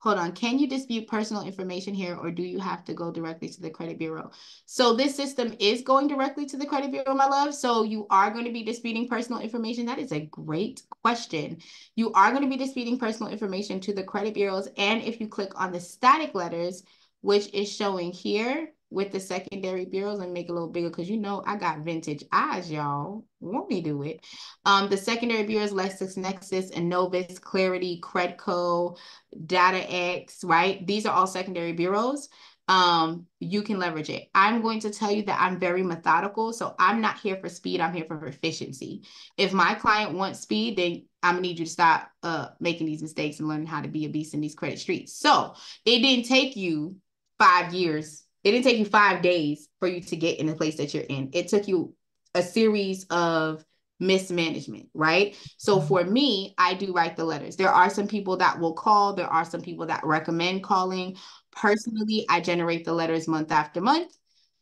hold on, can you dispute personal information here or do you have to go directly to the credit bureau? So this system is going directly to the credit bureau, my love. So you are going to be disputing personal information. That is a great question. You are going to be disputing personal information to the credit bureaus. And if you click on the static letters, which is showing here, with the secondary bureaus and make it a little bigger because you know I got vintage eyes, y'all. Won't me do it? Um, the secondary bureaus, LexisNexis, Innovis, Clarity, Credco, DataX, right? These are all secondary bureaus. Um, you can leverage it. I'm going to tell you that I'm very methodical. So I'm not here for speed. I'm here for efficiency. If my client wants speed, then I'm gonna need you to stop uh making these mistakes and learning how to be a beast in these credit streets. So it didn't take you five years it didn't take you five days for you to get in the place that you're in. It took you a series of mismanagement, right? So for me, I do write the letters. There are some people that will call, there are some people that recommend calling. Personally, I generate the letters month after month.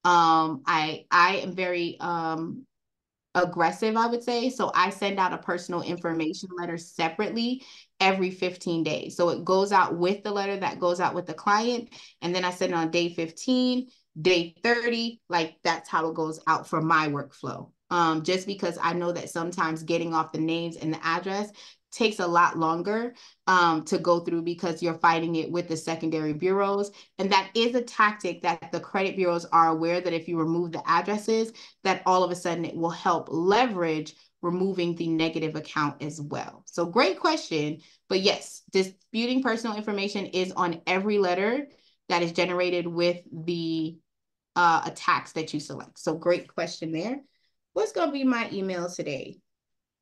Um, I I am very um aggressive, I would say. So I send out a personal information letter separately every 15 days. So it goes out with the letter that goes out with the client. And then I send it on day 15, day 30. Like that's how it goes out for my workflow. Um, just because I know that sometimes getting off the names and the address takes a lot longer um, to go through because you're fighting it with the secondary bureaus. And that is a tactic that the credit bureaus are aware that if you remove the addresses, that all of a sudden it will help leverage removing the negative account as well. So great question. But yes, disputing personal information is on every letter that is generated with the uh, attacks that you select. So great question there. What's going to be my email today?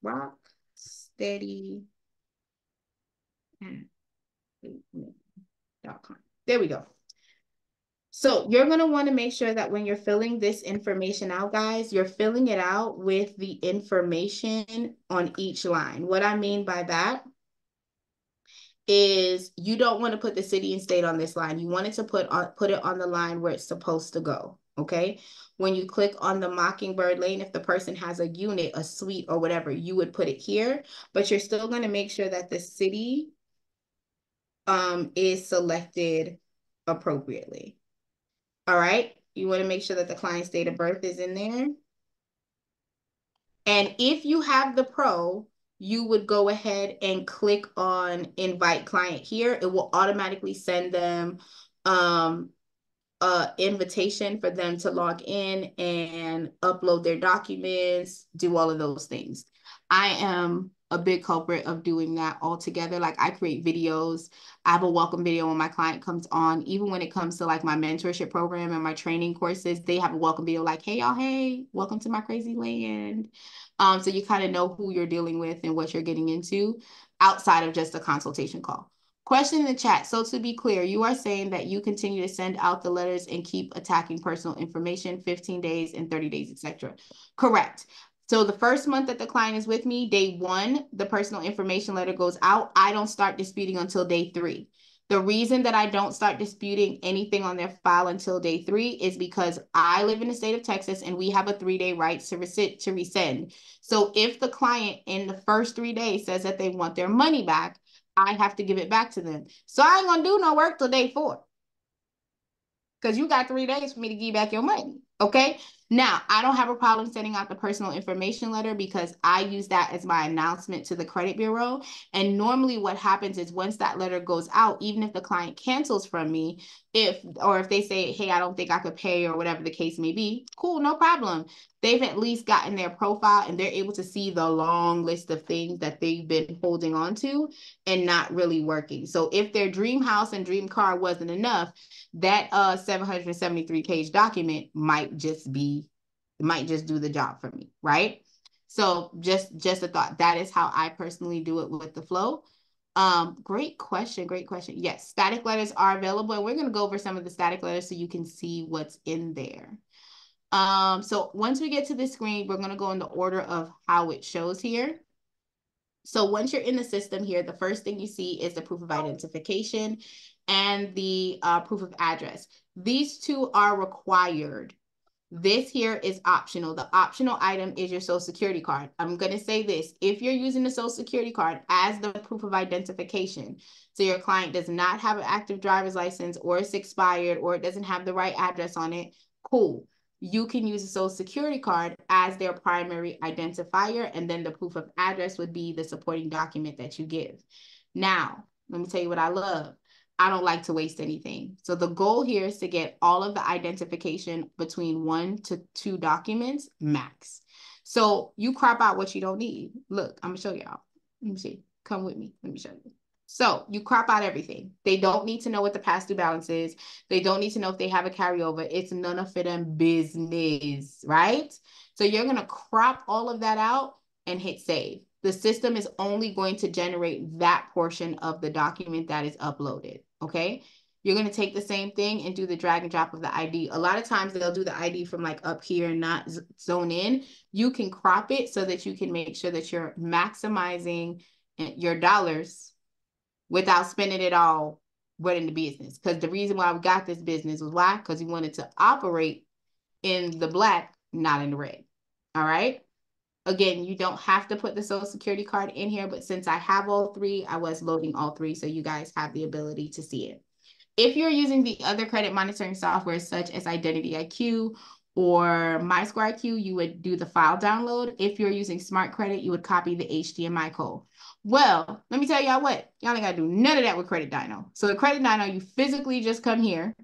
Rock steady com. There we go. So you're going to want to make sure that when you're filling this information out, guys, you're filling it out with the information on each line. What I mean by that is you don't want to put the city and state on this line. You want it to put on put it on the line where it's supposed to go. Okay. When you click on the Mockingbird lane, if the person has a unit, a suite, or whatever, you would put it here, but you're still going to make sure that the city um, is selected appropriately. All right. You want to make sure that the client's date of birth is in there. And if you have the pro, you would go ahead and click on invite client here. It will automatically send them um, uh, invitation for them to log in and upload their documents, do all of those things. I am a big culprit of doing that altogether. Like I create videos. I have a welcome video when my client comes on. Even when it comes to like my mentorship program and my training courses, they have a welcome video like, hey y'all, hey, welcome to my crazy land. Um, so you kind of know who you're dealing with and what you're getting into outside of just a consultation call. Question in the chat. So to be clear, you are saying that you continue to send out the letters and keep attacking personal information 15 days and 30 days, etc. Correct. So the first month that the client is with me, day one, the personal information letter goes out. I don't start disputing until day three. The reason that I don't start disputing anything on their file until day three is because I live in the state of Texas and we have a three day right to, res- to rescind. So if the client in the first three days says that they want their money back, I have to give it back to them. So I ain't gonna do no work till day four. Because you got three days for me to give back your money. Okay. Now, I don't have a problem sending out the personal information letter because I use that as my announcement to the credit bureau. And normally, what happens is once that letter goes out, even if the client cancels from me, if or if they say, hey, I don't think I could pay or whatever the case may be, cool, no problem. They've at least gotten their profile and they're able to see the long list of things that they've been holding on to and not really working. So if their dream house and dream car wasn't enough, that uh 773 page document might just be might just do the job for me, right? So just just a thought. That is how I personally do it with the flow. Um, great question, great question. Yes, static letters are available, and we're going to go over some of the static letters so you can see what's in there. Um, so once we get to the screen, we're going to go in the order of how it shows here. So once you're in the system here, the first thing you see is the proof of identification and the uh, proof of address. These two are required this here is optional. The optional item is your social security card. I'm going to say this. If you're using the social security card as the proof of identification, so your client does not have an active driver's license or it's expired or it doesn't have the right address on it, cool. You can use a social security card as their primary identifier and then the proof of address would be the supporting document that you give. Now, let me tell you what I love. I don't like to waste anything. So the goal here is to get all of the identification between one to two documents max. So you crop out what you don't need. Look, I'm gonna show y'all. Let me see. Come with me. Let me show you. So you crop out everything. They don't need to know what the past due balance is. They don't need to know if they have a carryover. It's none of them business, right? So you're gonna crop all of that out and hit save the system is only going to generate that portion of the document that is uploaded, okay? you're going to take the same thing and do the drag and drop of the ID. A lot of times they'll do the ID from like up here and not zone in. You can crop it so that you can make sure that you're maximizing your dollars without spending it all running the business. Because the reason why we got this business was why? Because we wanted to operate in the black, not in the red. All right. Again, you don't have to put the social security card in here, but since I have all three, I was loading all three. So you guys have the ability to see it. If you're using the other credit monitoring software, such as Identity IQ or MyScore IQ, you would do the file download. If you're using Smart Credit, you would copy the HDMI code. Well, let me tell y'all what, y'all ain't gotta do none of that with Credit Dyno. So with Credit Dyno, you physically just come here,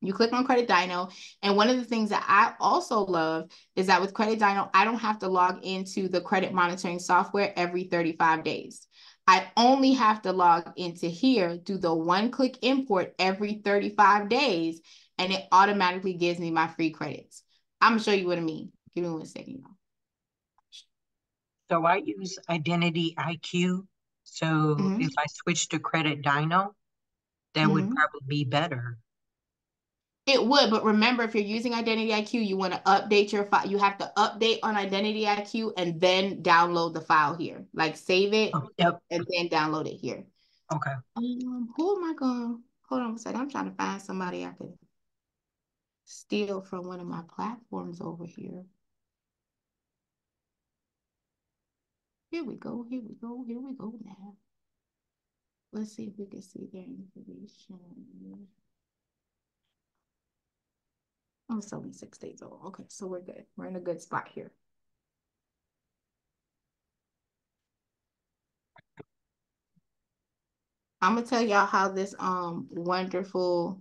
you click on Credit Dyno. And one of the things that I also love is that with Credit Dyno, I don't have to log into the credit monitoring software every 35 days. I only have to log into here, do the one click import every 35 days, and it automatically gives me my free credits. I'm gonna show you what I mean. Give me one second, y'all. So I use Identity IQ. So mm-hmm. if I switch to Credit Dyno, that mm-hmm. would probably be better. It would, but remember, if you're using Identity IQ, you want to update your file. You have to update on Identity IQ and then download the file here. Like save it oh, yep. and then download it here. Okay. Um, who am I going? Hold on a second. I'm trying to find somebody I could steal from one of my platforms over here. Here we go. Here we go. Here we go now. Let's see if we can see their information. Oh, it's only six days old. Okay, so we're good. We're in a good spot here. I'm gonna tell y'all how this um wonderful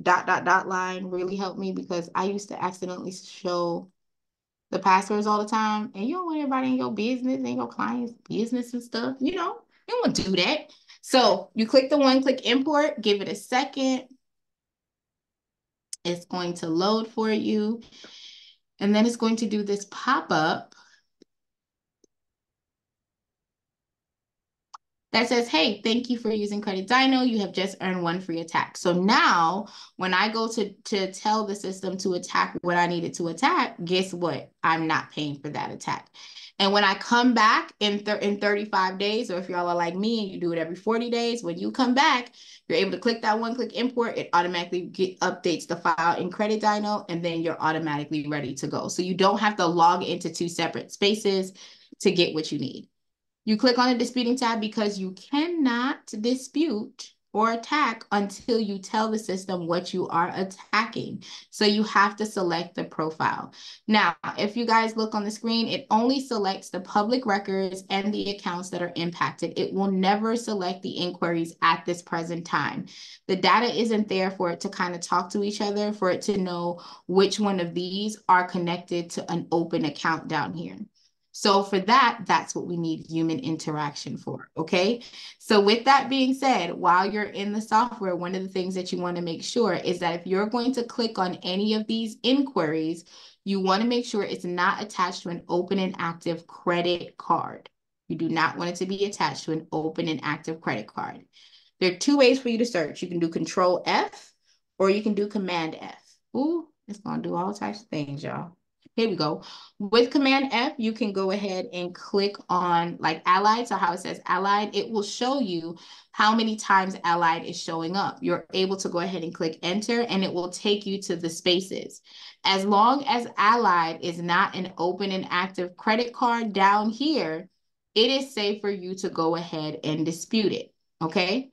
dot dot dot line really helped me because I used to accidentally show the passwords all the time, and you don't want everybody in your business and your clients' business and stuff. You know, you don't want to do that. So you click the one click import, give it a second. It's going to load for you. And then it's going to do this pop-up that says, hey, thank you for using Credit Dyno. You have just earned one free attack. So now when I go to, to tell the system to attack what I needed to attack, guess what? I'm not paying for that attack. And when I come back in, in 35 days, or if y'all are like me and you do it every 40 days, when you come back, you're able to click that one click import, it automatically get, updates the file in Credit Dyno, and then you're automatically ready to go. So you don't have to log into two separate spaces to get what you need. You click on the disputing tab because you cannot dispute or attack until you tell the system what you are attacking. So you have to select the profile. Now, if you guys look on the screen, it only selects the public records and the accounts that are impacted. It will never select the inquiries at this present time. The data isn't there for it to kind of talk to each other, for it to know which one of these are connected to an open account down here. So for that, that's what we need human interaction for, okay? So with that being said, while you're in the software, one of the things that you wanna make sure is that if you're going to click on any of these inquiries, you wanna make sure it's not attached to an open and active credit card. You do not want it to be attached to an open and active credit card. There are two ways for you to search. You can do control F or you can do command F. Ooh, it's gonna do all types of things, y'all. Here we go. With Command F, you can go ahead and click on like Allied. So how it says Allied, it will show you how many times Allied is showing up. You're able to go ahead and click Enter and it will take you to the spaces. As long as Allied is not an open and active credit card down here, it is safe for you to go ahead and dispute it, okay?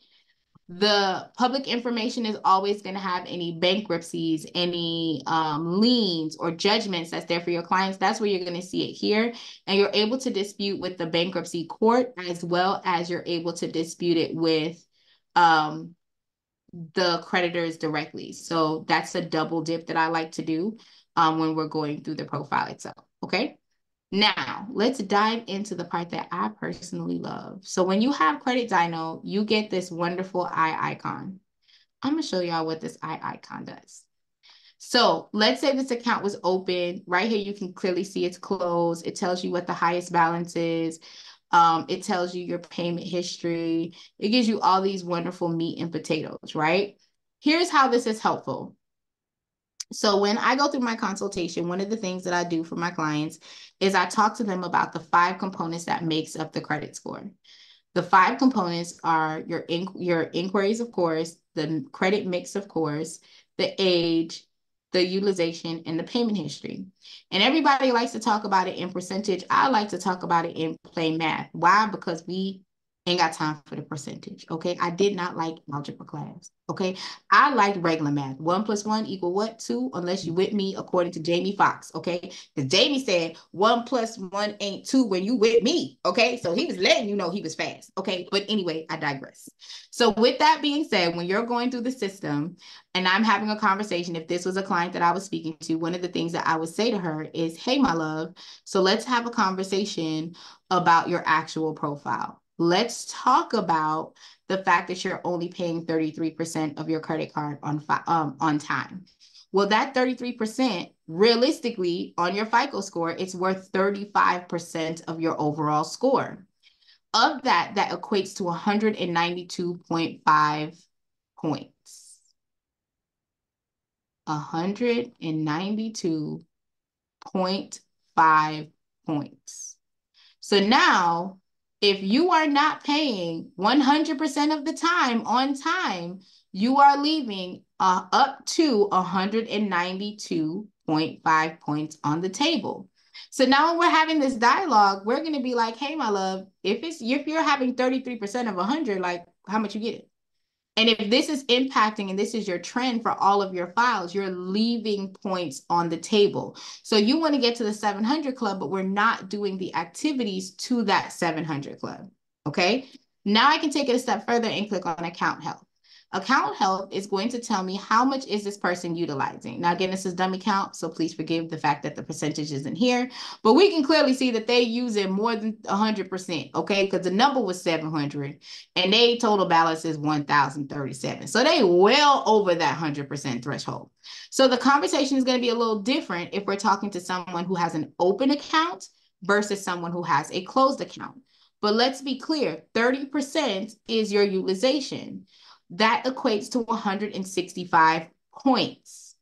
The public information is always going to have any bankruptcies, any um, liens or judgments that's there for your clients. That's where you're going to see it here. And you're able to dispute with the bankruptcy court as well as you're able to dispute it with um, the creditors directly. So that's a double dip that I like to do um, when we're going through the profile itself. Okay. Now, let's dive into the part that I personally love. So when you have Credit Dyno, you get this wonderful eye icon. I'm going to show y'all what this eye icon does. So let's say this account was open. Right here, you can clearly see it's closed. It tells you what the highest balance is. Um, it tells you your payment history. It gives you all these wonderful meat and potatoes, right? Here's how this is helpful. So when I go through my consultation, one of the things that I do for my clients is I talk to them about the five components that makes up the credit score. The five components are your in, your inquiries, of course, the credit mix, of course, the age, the utilization, and the payment history. And everybody likes to talk about it in percentage. I like to talk about it in plain math. Why? Because we ain't got time for the percentage. Okay. I did not like algebra class. Okay. I liked regular math. One plus one equal what? Two, unless you with me, according to Jamie Foxx. Okay. Because Jamie said one plus one ain't two when you with me. Okay. So he was letting you know he was fast. Okay. But anyway, I digress. So with that being said, when you're going through the system and I'm having a conversation, if this was a client that I was speaking to, one of the things that I would say to her is, Hey, my love, so let's have a conversation about your actual profile let's talk about the fact that you're only paying 33% of your credit card on um, on time. Well, that 33% realistically on your FICO score, it's worth 35% of your overall score. Of that, that equates to 192.5 points. 192.5 points. So now if you are not paying 100% of the time on time, you are leaving uh, up to 192.5 points on the table. So now when we're having this dialogue, we're going to be like, hey, my love, if it's if you're having 33% of 100, like how much you get it? And if this is impacting and this is your trend for all of your files, you're leaving points on the table. So you want to get to the 700 club, but we're not doing the activities to that 700 club. Okay. Now I can take it a step further and click on account health. Account health is going to tell me how much is this person utilizing. Now, again, this is dummy count, so please forgive the fact that the percentage isn't here, but we can clearly see that they use it more than 100%, okay? Because the number was 700 and they total balance is 1,037. So they well over that 100% threshold. So the conversation is going to be a little different if we're talking to someone who has an open account versus someone who has a closed account. But let's be clear, 30% is your utilization that equates to 165 points.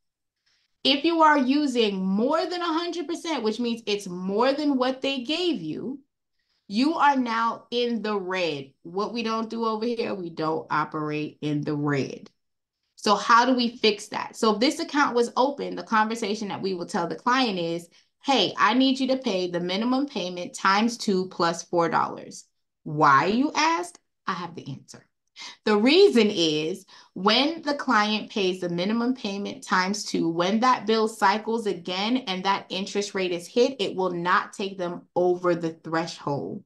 If you are using more than 100%, which means it's more than what they gave you, you are now in the red. What we don't do over here, we don't operate in the red. So how do we fix that? So if this account was open, the conversation that we will tell the client is, hey, I need you to pay the minimum payment times two plus $4. Why, you ask? I have the answer. The reason is when the client pays the minimum payment times two, when that bill cycles again and that interest rate is hit, it will not take them over the threshold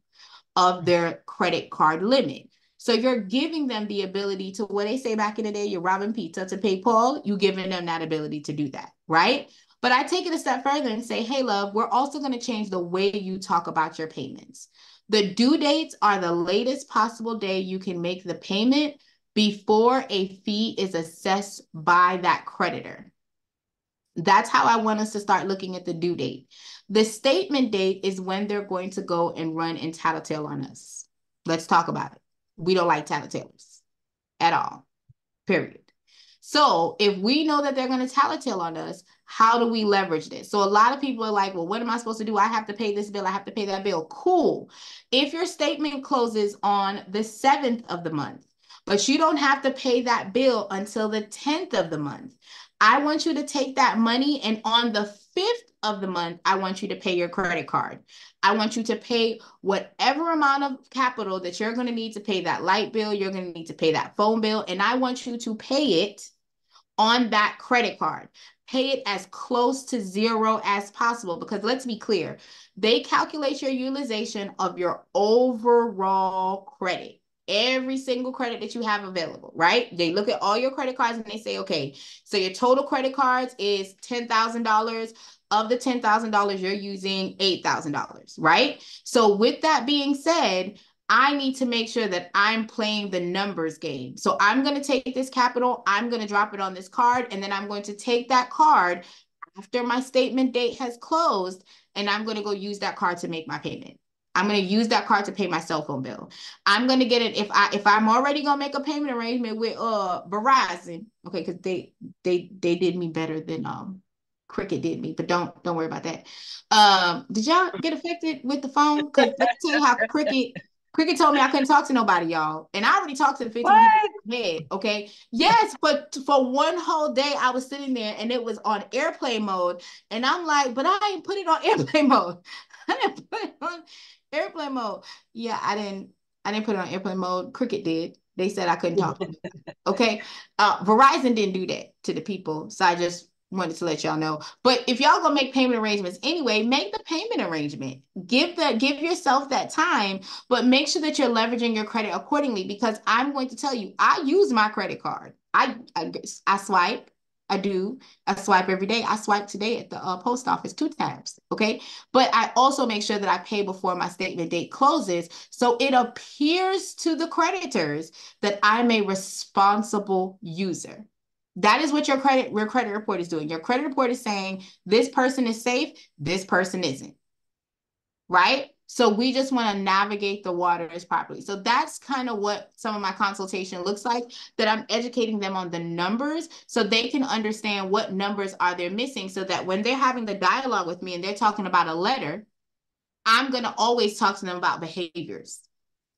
of mm-hmm. their credit card limit. So you're giving them the ability to what they say back in the day, you're robbing pizza to pay Paul, you giving them that ability to do that, right? But I take it a step further and say, hey, love, we're also going to change the way you talk about your payments. The due dates are the latest possible day you can make the payment before a fee is assessed by that creditor. That's how I want us to start looking at the due date. The statement date is when they're going to go and run and tattletale on us. Let's talk about it. We don't like tattletales at all, period. So if we know that they're going to tattletale on us, how do we leverage this? So a lot of people are like, well, what am I supposed to do? I have to pay this bill. I have to pay that bill. Cool. If your statement closes on the 7th of the month, but you don't have to pay that bill until the 10th of the month. I want you to take that money and on the 5th of the month, I want you to pay your credit card. I want you to pay whatever amount of capital that you're going to need to pay that light bill, you're going to need to pay that phone bill, and I want you to pay it on that credit card. Pay it as close to zero as possible because let's be clear, they calculate your utilization of your overall credit. Every single credit that you have available, right? They look at all your credit cards and they say, okay, so your total credit cards is $10,000 of the $10,000 you're using $8,000, right? So with that being said, I need to make sure that I'm playing the numbers game. So I'm going to take this capital, I'm going to drop it on this card, and then I'm going to take that card after my statement date has closed, and I'm going to go use that card to make my payment. I'm going to use that card to pay my cell phone bill. I'm going to get it if I if I'm already going to make a payment arrangement with uh Verizon, okay, cuz they they they did me better than um Cricket did me, but don't don't worry about that. Um did y'all get affected with the phone cuz let me tell you how Cricket Cricket told me I couldn't talk to nobody, y'all. And I already talked to the 15 what? people head. Okay. Yes, but for one whole day I was sitting there and it was on airplane mode. And I'm like, but I ain't put it on airplane mode. I didn't put it on airplane mode. Yeah, I didn't I didn't put it on airplane mode. Cricket did. They said I couldn't talk. okay. Uh Verizon didn't do that to the people. So I just wanted to let y'all know. But if y'all gonna make payment arrangements anyway, make the payment arrangement. Give the give yourself that time, but make sure that you're leveraging your credit accordingly. Because I'm going to tell you, I use my credit card. I I, I swipe. I do. I swipe every day. I swipe today at the uh, post office two times. Okay. But I also make sure that I pay before my statement date closes. So it appears to the creditors that I'm a responsible user. That is what your credit your credit report is doing. Your credit report is saying this person is safe, this person isn't. Right? So we just want to navigate the waters properly. So that's kind of what some of my consultation looks like that I'm educating them on the numbers so they can understand what numbers are they missing so that when they're having the dialogue with me and they're talking about a letter, I'm going to always talk to them about behaviors.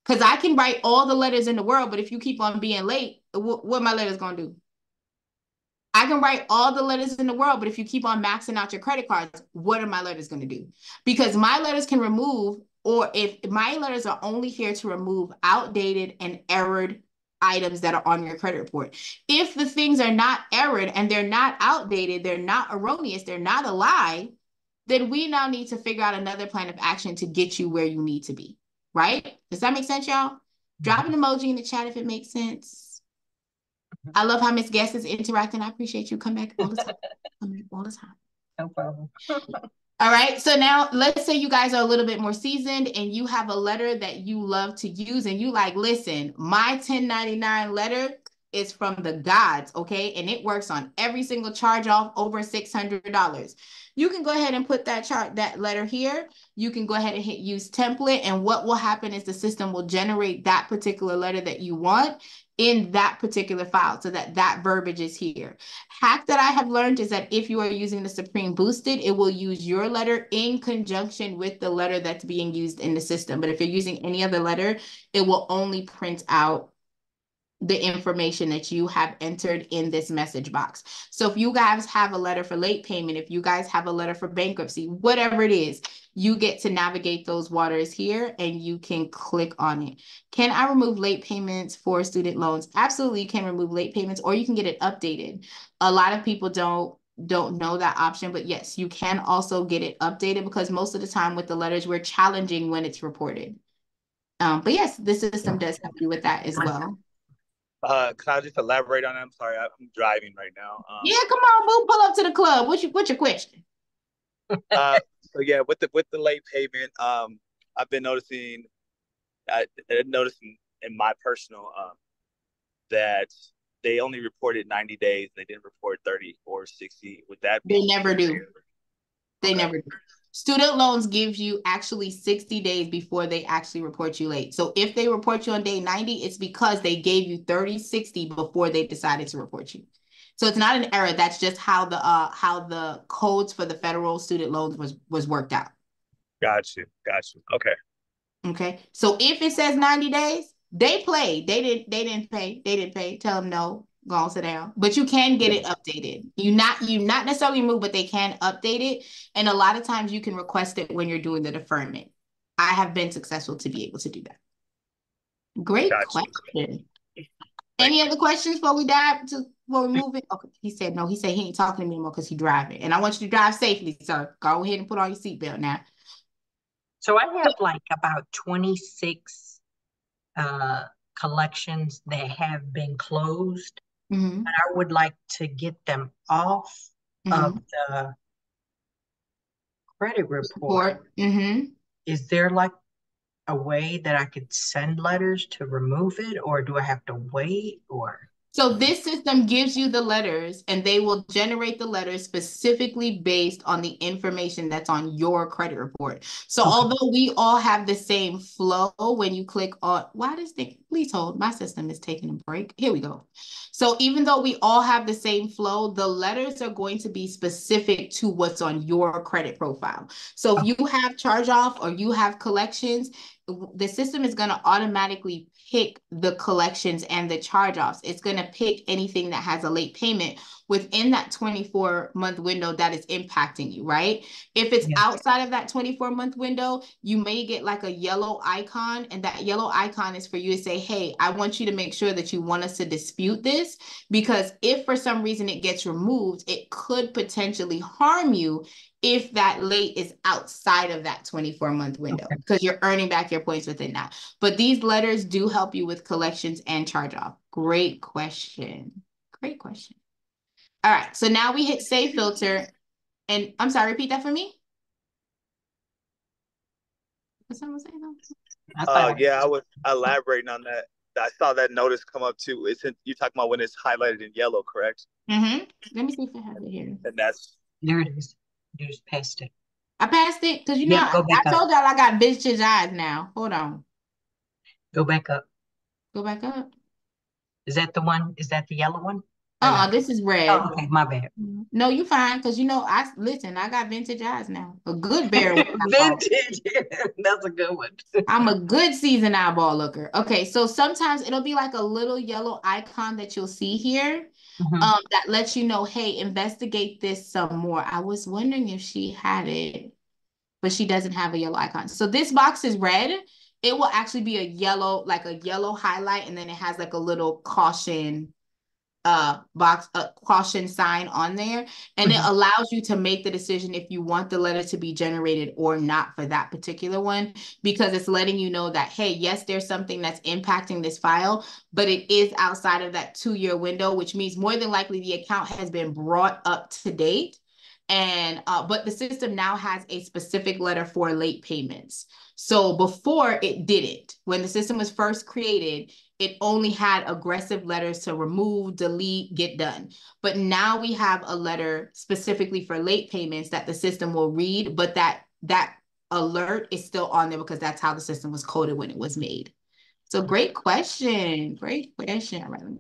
Cuz I can write all the letters in the world, but if you keep on being late, what my letters going to do? I can write all the letters in the world, but if you keep on maxing out your credit cards, what are my letters going to do? Because my letters can remove, or if my letters are only here to remove outdated and errored items that are on your credit report. If the things are not errored and they're not outdated, they're not erroneous, they're not a lie, then we now need to figure out another plan of action to get you where you need to be. Right? Does that make sense, y'all? Drop an emoji in the chat if it makes sense. I love how Miss Guest is interacting. I appreciate you. Come back all the time. Come back all the time. No problem. all right. So now let's say you guys are a little bit more seasoned and you have a letter that you love to use and you like, listen, my 1099 letter is from the gods, okay? And it works on every single charge off over $600. You can go ahead and put that chart, that letter here. You can go ahead and hit use template. And what will happen is the system will generate that particular letter that you want in that particular file so that that verbiage is here. Hack that I have learned is that if you are using the Supreme Boosted, it will use your letter in conjunction with the letter that's being used in the system. But if you're using any other letter, it will only print out the information that you have entered in this message box. So if you guys have a letter for late payment, if you guys have a letter for bankruptcy, whatever it is, you get to navigate those waters here and you can click on it. Can I remove late payments for student loans? Absolutely, you can remove late payments or you can get it updated. A lot of people don't don't know that option, but yes, you can also get it updated because most of the time with the letters, we're challenging when it's reported. Um, but yes, the system does help you with that as well. Uh, can I just elaborate on that? I'm sorry, I'm driving right now. Um, yeah, come on, move, pull up to the club. What's your what's your question? uh, so yeah, with the with the late payment, um, I've been noticing, I, I noticing in my personal um, that they only reported 90 days. They didn't report 30 or 60. Would that be? They never do. They okay. never do. Student loans gives you actually 60 days before they actually report you late. So if they report you on day 90, it's because they gave you 30, 60 before they decided to report you. So it's not an error. That's just how the uh how the codes for the federal student loans was was worked out. Got you. Got you. Okay. Okay. So if it says 90 days, they played. They didn't they didn't pay. They didn't pay. Tell them no go on sit down but you can get it updated you not you not necessarily move but they can update it and a lot of times you can request it when you're doing the deferment i have been successful to be able to do that great gotcha. question any other questions before we dive to before we move it okay he said no he said he ain't talking to me anymore because he driving and i want you to drive safely sir go ahead and put on your seatbelt now so i have like about 26 uh collections that have been closed Mm-hmm. But I would like to get them off mm-hmm. of the credit report. Mm-hmm. Is there like a way that I could send letters to remove it, or do I have to wait? Or So this system gives you the letters and they will generate the letters specifically based on the information that's on your credit report. So Okay. although we all have the same flow when you click on, why does the, please hold, my system is taking a break. Here we go. So even though we all have the same flow, the letters are going to be specific to what's on your credit profile. So if you have charge off or you have collections, the system is going to automatically pick the collections and the charge offs. It's going to pick anything that has a late payment within that 24 month window that is impacting you, right? If it's Yes. outside of that 24 month window, you may get like a yellow icon, and that yellow icon is for you to say, Hey, I want you to make sure that you want us to dispute this because if for some reason it gets removed, it could potentially harm you if that late is outside of that 24 month window Okay. because you're earning back your points within that. But these letters do help you with collections and charge off. Great question. Great question. All right, so now we hit save filter. And I'm sorry, repeat that for me. What someone say though? I thought Uh, yeah, I was elaborating on that. I saw that notice come up too. It's in, you're talking about when it's highlighted in yellow, correct? Mm-hmm. Let me see if I have it here. And that's There it is. You just passed it. I passed it because you know Yeah, go I, I told y'all I got vintage eyes now. Hold on. Go back up. Go back up. Is that the one? Is that the yellow one? Or Uh-uh, no? this is red. Oh, okay, my bad. Mm-hmm. No, you fine because you know I listen. I got vintage eyes now. A good bear. Vintage. That's a good one. I'm a good seasoned eyeball looker. Okay, so sometimes it'll be like a little yellow icon that you'll see here. Mhm. um, that lets you know, hey, investigate this some more. I was wondering if she had it, but she doesn't have a yellow icon. So this box is red. It will actually be a yellow, like a yellow highlight, and then it has like a little caution uh box a caution sign on there and it Mhm. allows you to make the decision if you want the letter to be generated or not for that particular one because it's letting you know that hey yes there's something that's impacting this file but it is outside of that two year window which means more than likely the account has been brought up to date and uh but the system now has a specific letter for late payments so before it didn't when the system was first created it only had aggressive letters to remove, delete, get done. But now we have a letter specifically for late payments that the system will read, but that that alert is still on there because that's how the system was coded when it was made. So great question. Great question. All right, let me.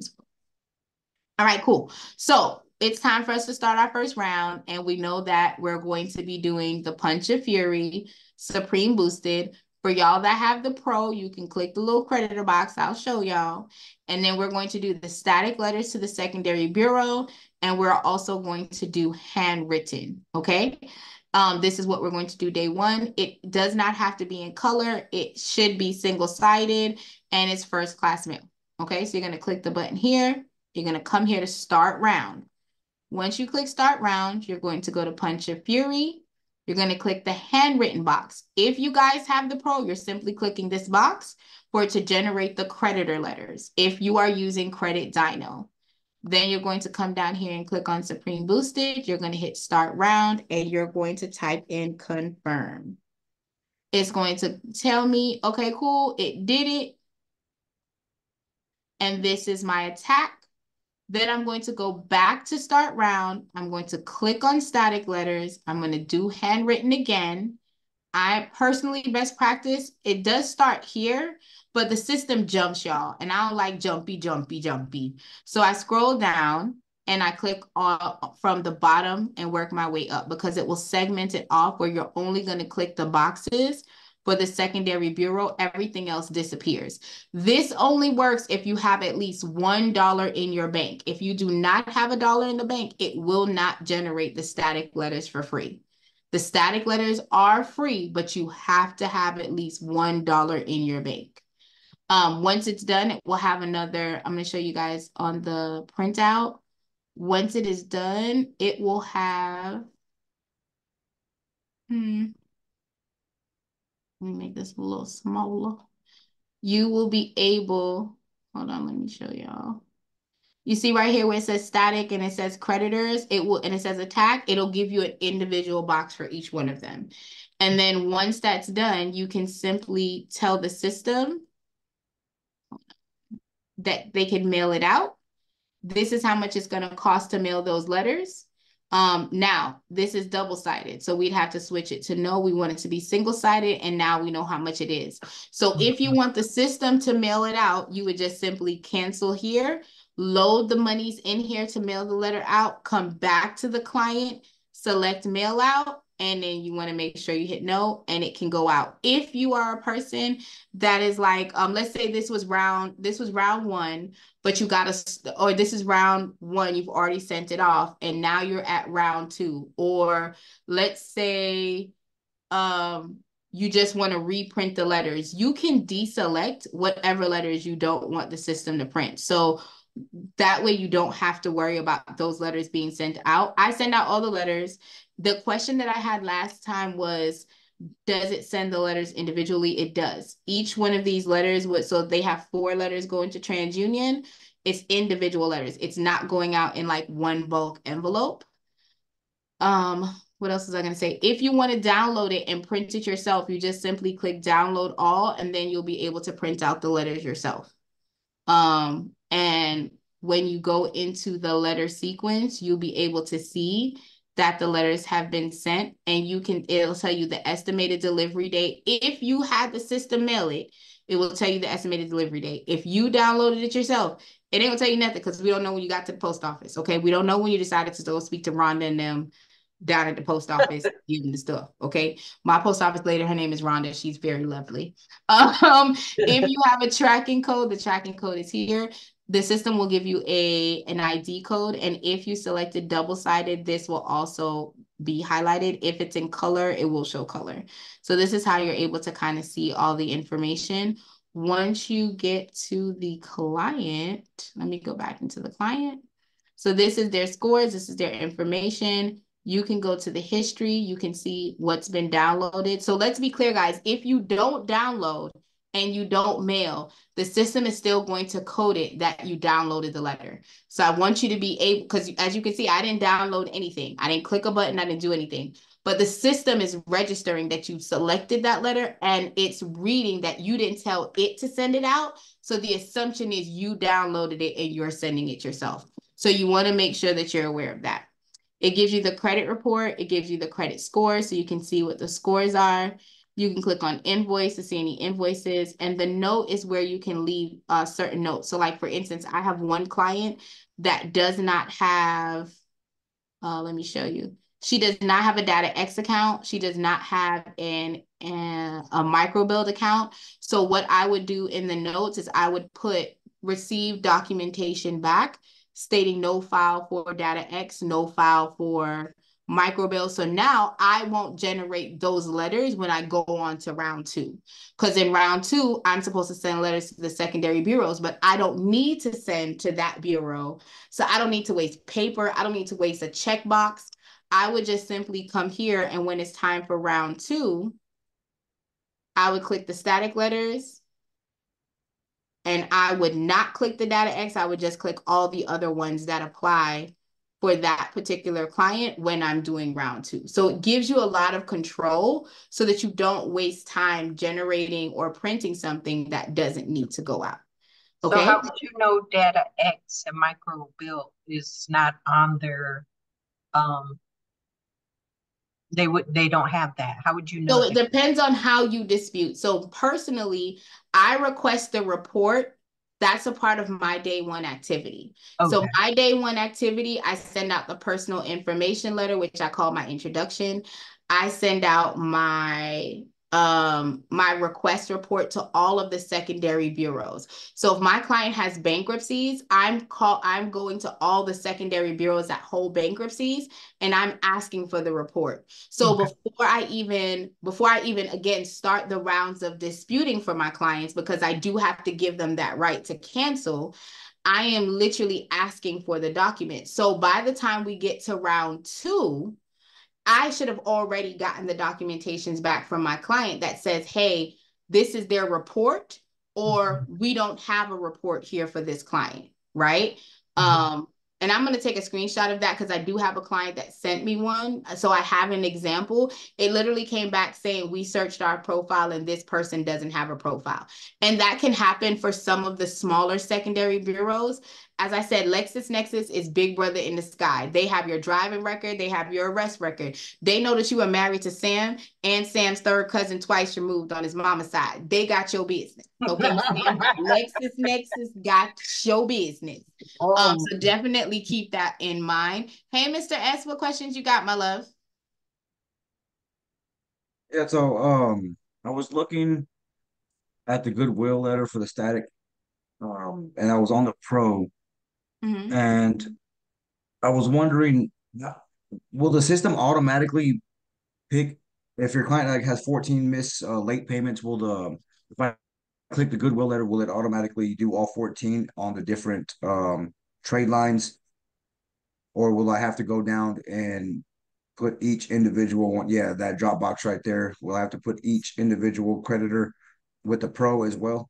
All right, cool. So it's time for us to start our first round, and we know that we're going to be doing the Punch of Fury, Supreme Boosted. For y'all that have the Pro, you can click the little creditor box. I'll show y'all. And then we're going to do the static letters to the secondary bureau, and we're also going to do handwritten, okay? Um, this is what we're going to do day one. It does not have to be in color. It should be single-sided, and it's first class mail, okay? So you're gonna click the button here. You're gonna come here to start round. Once you click start round, you're going to go to Punch of Fury. You're going to click the handwritten box. If you guys have the Pro, you're simply clicking this box for it to generate the creditor letters. If you are using Credit Dyno, then you're going to come down here and click on Supreme Boosted. You're going to hit start round and you're going to type in confirm. It's going to tell me, okay, cool, it did it. And this is my attack. Then I'm going to go back to start round. I'm going to click on static letters. I'm going to do handwritten again. I personally best practice. It does start here, but the system jumps y'all and I don't like jumpy, jumpy, jumpy. So I scroll down and I click on from the bottom and work my way up because it will segment it off where you're only going to click the boxes for the secondary bureau, everything else disappears. This only works if you have at least $1 in your bank. If you do not have a dollar in the bank, it will not generate the static letters for free. The static letters are free, but you have to have at least $1 in your bank. Um, once it's done, it will have another, I'm going to show you guys on the printout. Once it is done, it will have, hmm, let me make this a little smaller. You will be able, hold on, let me show y'all. You see right here where it says static and it says creditors, it will, and it says attack, it'll give you an individual box for each one of them. And then once that's done, you can simply tell the system that they can mail it out. this is how much it's going to cost to mail those letters. Um, now this is double-sided. So we'd have to switch it to no, we want it to be single-sided and now we know how much it is. So if you want the system to mail it out, you would just simply cancel here, load the monies in here to mail the letter out, come back to the client, select mail out, and then you want to make sure you hit no and it can go out. If you are a person that is like, um, let's say this was round, this was round one, but you got a, or this is round one, you've already sent it off and now you're at round two. Or let's say, um, you just want to reprint the letters. You can deselect whatever letters you don't want the system to print. So that way you don't have to worry about those letters being sent out. I send out all the letters. The question that I had last time was, does it send the letters individually? It does. Each one of these letters would, so they have four letters going to TransUnion. It's individual letters. It's not going out in like one bulk envelope. Um, what else is I going to say? If you want to download it and print it yourself, you just simply click download all, and then you'll be able to print out the letters yourself. Um, and when you go into the letter sequence, you'll be able to see that the letters have been sent and you can, it'll tell you the estimated delivery date. If you had the system mail it, it will tell you the estimated delivery date. If you downloaded it yourself, it ain't gonna tell you nothing because we don't know when you got to the post office. Okay. We don't know when you decided to go speak to Rhonda and them down at the post office giving the stuff. Okay. My post office lady, her name is Rhonda. She's very lovely. Um, if you have a tracking code, the tracking code is here the system will give you a an ID code. And if you selected double-sided, this will also be highlighted. If it's in color, it will show color. So this is how you're able to kind of see all the information. Once you get to the client, let me go back into the client. So this is their scores, this is their information. You can go to the history, you can see what's been downloaded. So let's be clear, guys, if you don't download, and you don't mail, the system is still going to code it that you downloaded the letter. So I want you to be able, because as you can see, I didn't download anything. I didn't click a button, I didn't do anything. But the system is registering that you selected that letter and it's reading that you didn't tell it to send it out. So the assumption is you downloaded it and you're sending it yourself. So you want to make sure that you're aware of that. It gives you the credit report. It gives you the credit score so you can see what the scores are. You can click on invoice to see any invoices. And the note is where you can leave a certain notes. So like, for instance, I have one client that does not have, uh, let me show you. She does not have a DataX account. She does not have an, an a MicroBilt account. So what I would do in the notes is I would put receive documentation back stating no file for DataX, no file for MicroBilt. So now I won't generate those letters when I go on to round two. Because in round two, I'm supposed to send letters to the secondary bureaus, but I don't need to send to that bureau. So I don't need to waste paper. I don't need to waste a checkbox. I would just simply come here and when it's time for round two, I would click the static letters and I would not click the DataX. I would just click all the other ones that apply for that particular client when I'm doing round two. So it gives you a lot of control so that you don't waste time generating or printing something that doesn't need to go out. Okay. So how would you know data X and micro bill is not on their um they would they don't have that. How would you know? So it depends on how you dispute. So personally, I request the report that's a part of my day one activity. Okay. So my day one activity, I send out the personal information letter, which I call my introduction. I send out my um my request report to all of the secondary bureaus. So if my client has bankruptcies, I'm call I'm going to all the secondary bureaus that hold bankruptcies and I'm asking for the report. So okay. before I even before I even again start the rounds of disputing for my clients because I do have to give them that right to cancel, I am literally asking for the document. So by the time we get to round 2, I should have already gotten the documentations back from my client that says, hey, this is their report, or mm-hmm. we don't have a report here for this client, right? Mm-hmm. Um, and I'm going to take a screenshot of that because I do have a client that sent me one. So I have an example. It literally came back saying, We searched our profile and this person doesn't have a profile. And that can happen for some of the smaller secondary bureaus. As I said, LexisNexis is big brother in the sky. They have your driving record, they have your arrest record. They know that you were married to Sam and Sam's third cousin twice removed on his mama's side. They got your business. Okay. LexisNexis got your business. Oh. Um, so definitely keep that in mind. Hey, Mr. S, what questions you got, my love? Yeah, so um I was looking at the goodwill letter for the static um and I was on the pro Mm-hmm. And I was wondering, will the system automatically pick if your client like has 14 miss uh, late payments? Will the if I click the goodwill letter, will it automatically do all 14 on the different um, trade lines, or will I have to go down and put each individual one? Yeah, that drop box right there. Will I have to put each individual creditor with the pro as well?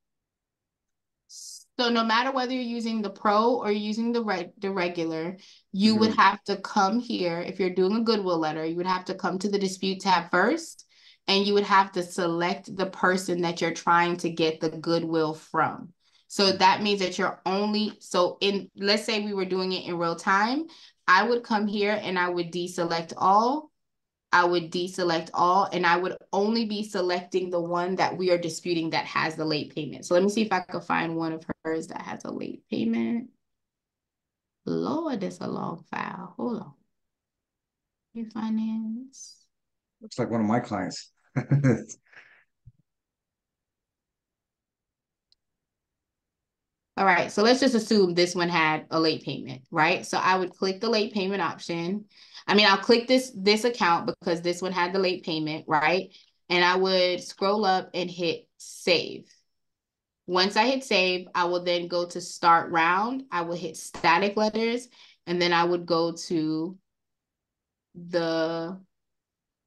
So no matter whether you're using the pro or using the re- the regular, you mm-hmm. would have to come here. If you're doing a goodwill letter, you would have to come to the dispute tab first, and you would have to select the person that you're trying to get the goodwill from. So that means that you're only so in let's say we were doing it in real time, I would come here and I would deselect all I would deselect all and I would only be selecting the one that we are disputing that has the late payment. So let me see if I could find one of hers that has a late payment. Lord, that's a long file. Hold on. Refinance. Looks like one of my clients. All right, so let's just assume this one had a late payment, right? So I would click the late payment option. I mean, I'll click this this account because this one had the late payment, right? And I would scroll up and hit save. Once I hit save, I will then go to start round. I will hit static letters, and then I would go to the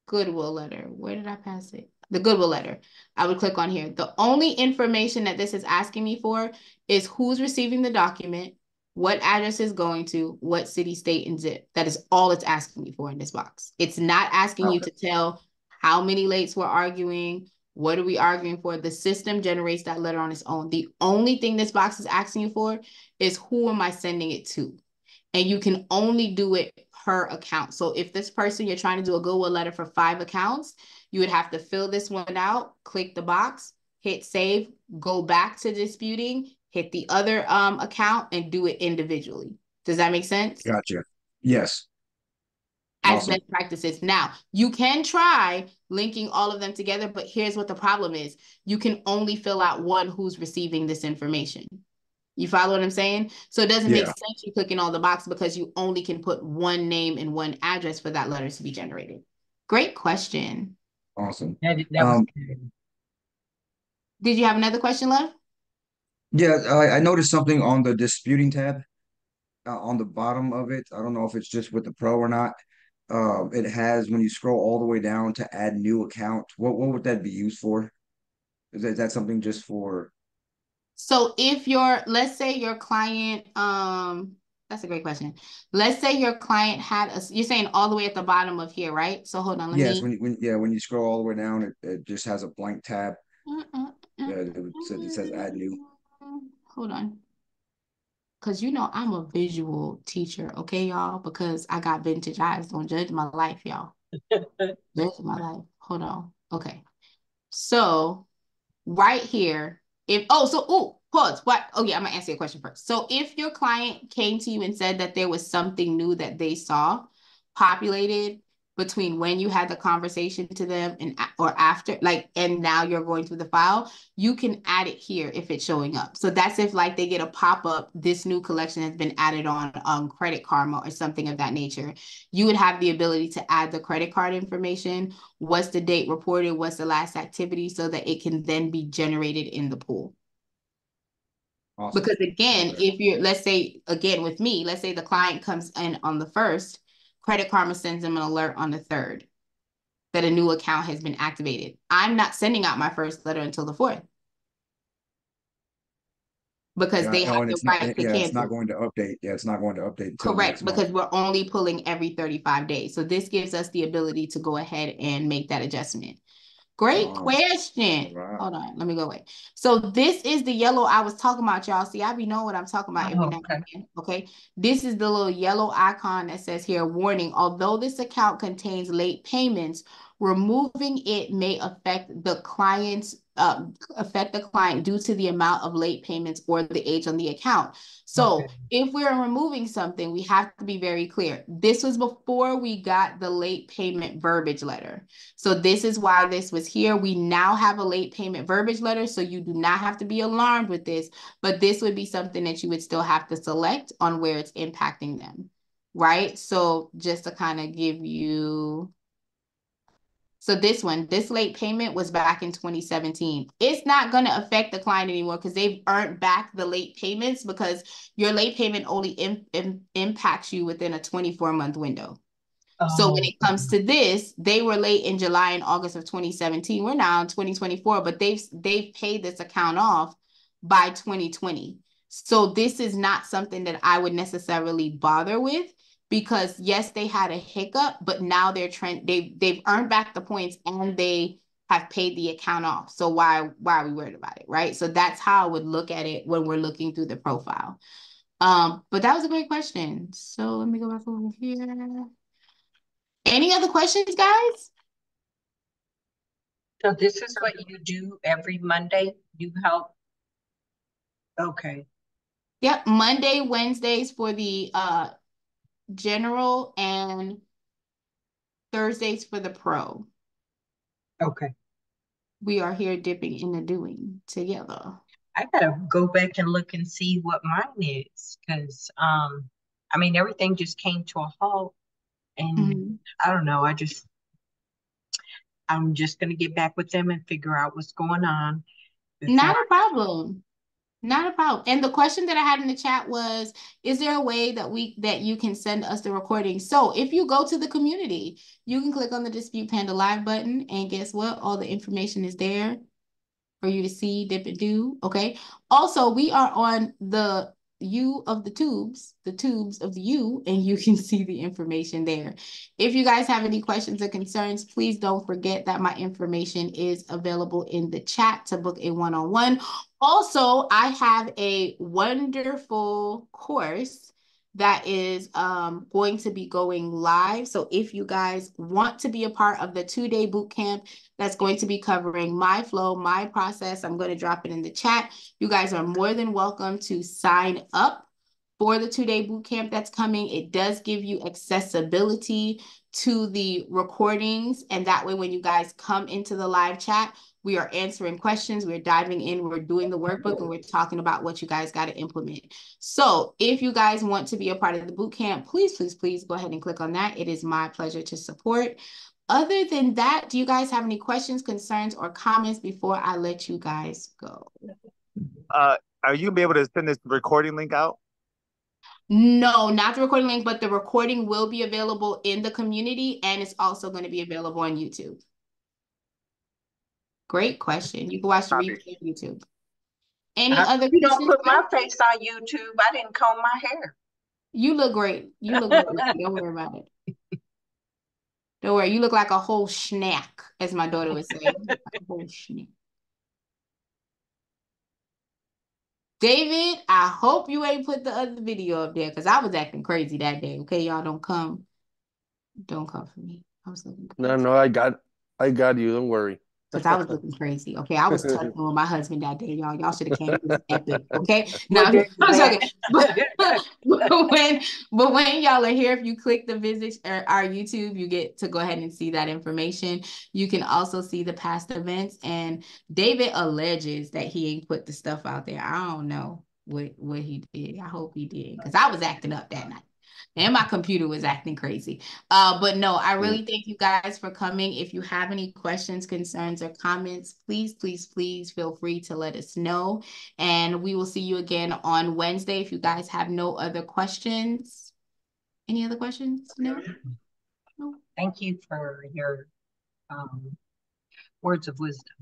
goodwill letter. Where did I pass it? the goodwill letter. I would click on here. The only information that this is asking me for is who's receiving the document, what address is going to, what city, state, and zip. That is all it's asking me for in this box. It's not asking okay. you to tell how many lates we're arguing, what are we arguing for? The system generates that letter on its own. The only thing this box is asking you for is who am I sending it to? And you can only do it per account. So if this person, you're trying to do a goodwill letter for five accounts, you would have to fill this one out, click the box, hit save, go back to disputing, hit the other um account and do it individually. Does that make sense? Gotcha. Yes. As awesome. best practices. Now, you can try linking all of them together, but here's what the problem is. You can only fill out one who's receiving this information. You follow what I'm saying? So it doesn't yeah. make sense you clicking all the boxes because you only can put one name and one address for that letter to be generated. Great question. Awesome. That, that um, did you have another question, love? Yeah, I, I noticed something on the disputing tab uh, on the bottom of it. I don't know if it's just with the pro or not. Uh, it has when you scroll all the way down to add new account. What what would that be used for? Is that, is that something just for? So if your let's say your client um that's a great question. Let's say your client had a, you're saying all the way at the bottom of here, right? So hold on. Let yes, me... when, when yeah, when you scroll all the way down, it, it just has a blank tab. Uh, yeah, it, says, it says add new. Hold on. Cause you know I'm a visual teacher, okay, y'all? Because I got vintage eyes. Don't judge my life, y'all. judge my life. Hold on. Okay. So right here, if oh, so oh, pause. What? Oh yeah, I'm gonna answer your question first. So if your client came to you and said that there was something new that they saw populated between when you had the conversation to them and or after like and now you're going through the file you can add it here if it's showing up. So that's if like they get a pop-up this new collection has been added on on credit karma or something of that nature. You would have the ability to add the credit card information. What's the date reported? What's the last activity? So that it can then be generated in the pool. Awesome. Because again, if you're, let's say, again with me, let's say the client comes in on the first, Credit Karma sends them an alert on the third that a new account has been activated. I'm not sending out my first letter until the fourth. Because yeah, they have the right not, to yeah, cancel. It's not going to update. Yeah, it's not going to update. Correct, because we're only pulling every 35 days. So this gives us the ability to go ahead and make that adjustment. Great um, question. Right. Hold on, let me go away. So this is the yellow I was talking about, y'all. See, I be know what I'm talking about every oh, now and again. Okay. This is the little yellow icon that says here, warning, although this account contains late payments, removing it may affect the client's uh, affect the client due to the amount of late payments or the age on the account. So okay. if we're removing something, we have to be very clear. This was before we got the late payment verbiage letter. So this is why this was here. We now have a late payment verbiage letter. So you do not have to be alarmed with this, but this would be something that you would still have to select on where it's impacting them. Right. So just to kind of give you so this one, this late payment was back in 2017. It's not going to affect the client anymore because they've earned back the late payments because your late payment only Im Im impacts you within a 24 month window. So when it comes to this, they were late in July and August of 2017. We're now in 2024, but they've they've paid this account off by 2020. So this is not something that I would necessarily bother with because yes, they had a hiccup, but now they're trend they they've earned back the points and they have paid the account off. So why why are we worried about it, right? So that's how I would look at it when we're looking through the profile. Um, but that was a great question. So let me go back over here. Any other questions, guys? So this is what you do every Monday? You help? Okay. Yep, Monday, Wednesdays for the uh general and Thursdays for the pro. Okay. We are here dipping in the doing together. I gotta go back and look and see what mine is because um I mean everything just came to a halt and mm-hmm. I don't know, I just I'm just gonna get back with them and figure out what's going on. Not a problem. Not a problem. And the question that I had in the chat was, is there a way that we that you can send us the recording? So if you go to the community, you can click on the Dispute Panda Live button and guess what? All the information is there for you to see, dip and do. Okay. Also, we are on the U of the tubes, the tubes of the U, and you can see the information there. If you guys have any questions or concerns, please don't forget that my information is available in the chat to book a one-on-one. -on -one. Also, I have a wonderful course that is um, going to be going live. So if you guys want to be a part of the two-day boot camp that's going to be covering my flow, my process, I'm going to drop it in the chat. You guys are more than welcome to sign up for the two-day boot camp that's coming. It does give you accessibility to the recordings. And that way, when you guys come into the live chat, we are answering questions, we're diving in, we're doing the workbook, and we're talking about what you guys got to implement. So if you guys want to be a part of the boot camp, please, please, please go ahead and click on that. It is my pleasure to support. Other than that, do you guys have any questions, concerns, or comments before I let you guys go? Uh, are you gonna be able to send this recording link out? No, not the recording link, but the recording will be available in the community and it's also going to be available on YouTube. Great question. You can watch the replay on YouTube. Any I, other You don't put my face on YouTube. I didn't comb my hair. You look great. You look great. don't worry about it. Don't worry. You look like a whole snack, as my daughter would say. a whole snack. David, I hope you ain't put the other video up there because I was acting crazy that day. Okay, y'all don't come. Don't come for me. I was looking crazy. No, no, I got I got you. Don't worry because I was looking crazy. Okay, I was touching with my husband that day, y'all. Y'all should have came. Epic. Okay, now I'm joking. But, but when but when y'all are here, if you click the visit uh, our YouTube, you get to go ahead and see that information. You can also see the past events. And David alleges that he ain't put the stuff out there. I don't know what what he did. I hope he did because I was acting up that night and my computer was acting crazy. Uh, but no, I really thank you guys for coming. If you have any questions, concerns, or comments, please, please, please feel free to let us know. And we will see you again on Wednesday. If you guys have no other questions, any other questions? No. no? Thank you for your um, words of wisdom.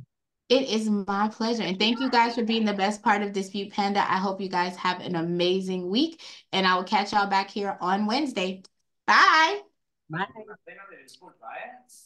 It is my pleasure. And thank you guys for being the best part of Dispute Panda. I hope you guys have an amazing week. And I will catch y'all back here on Wednesday. Bye. Bye.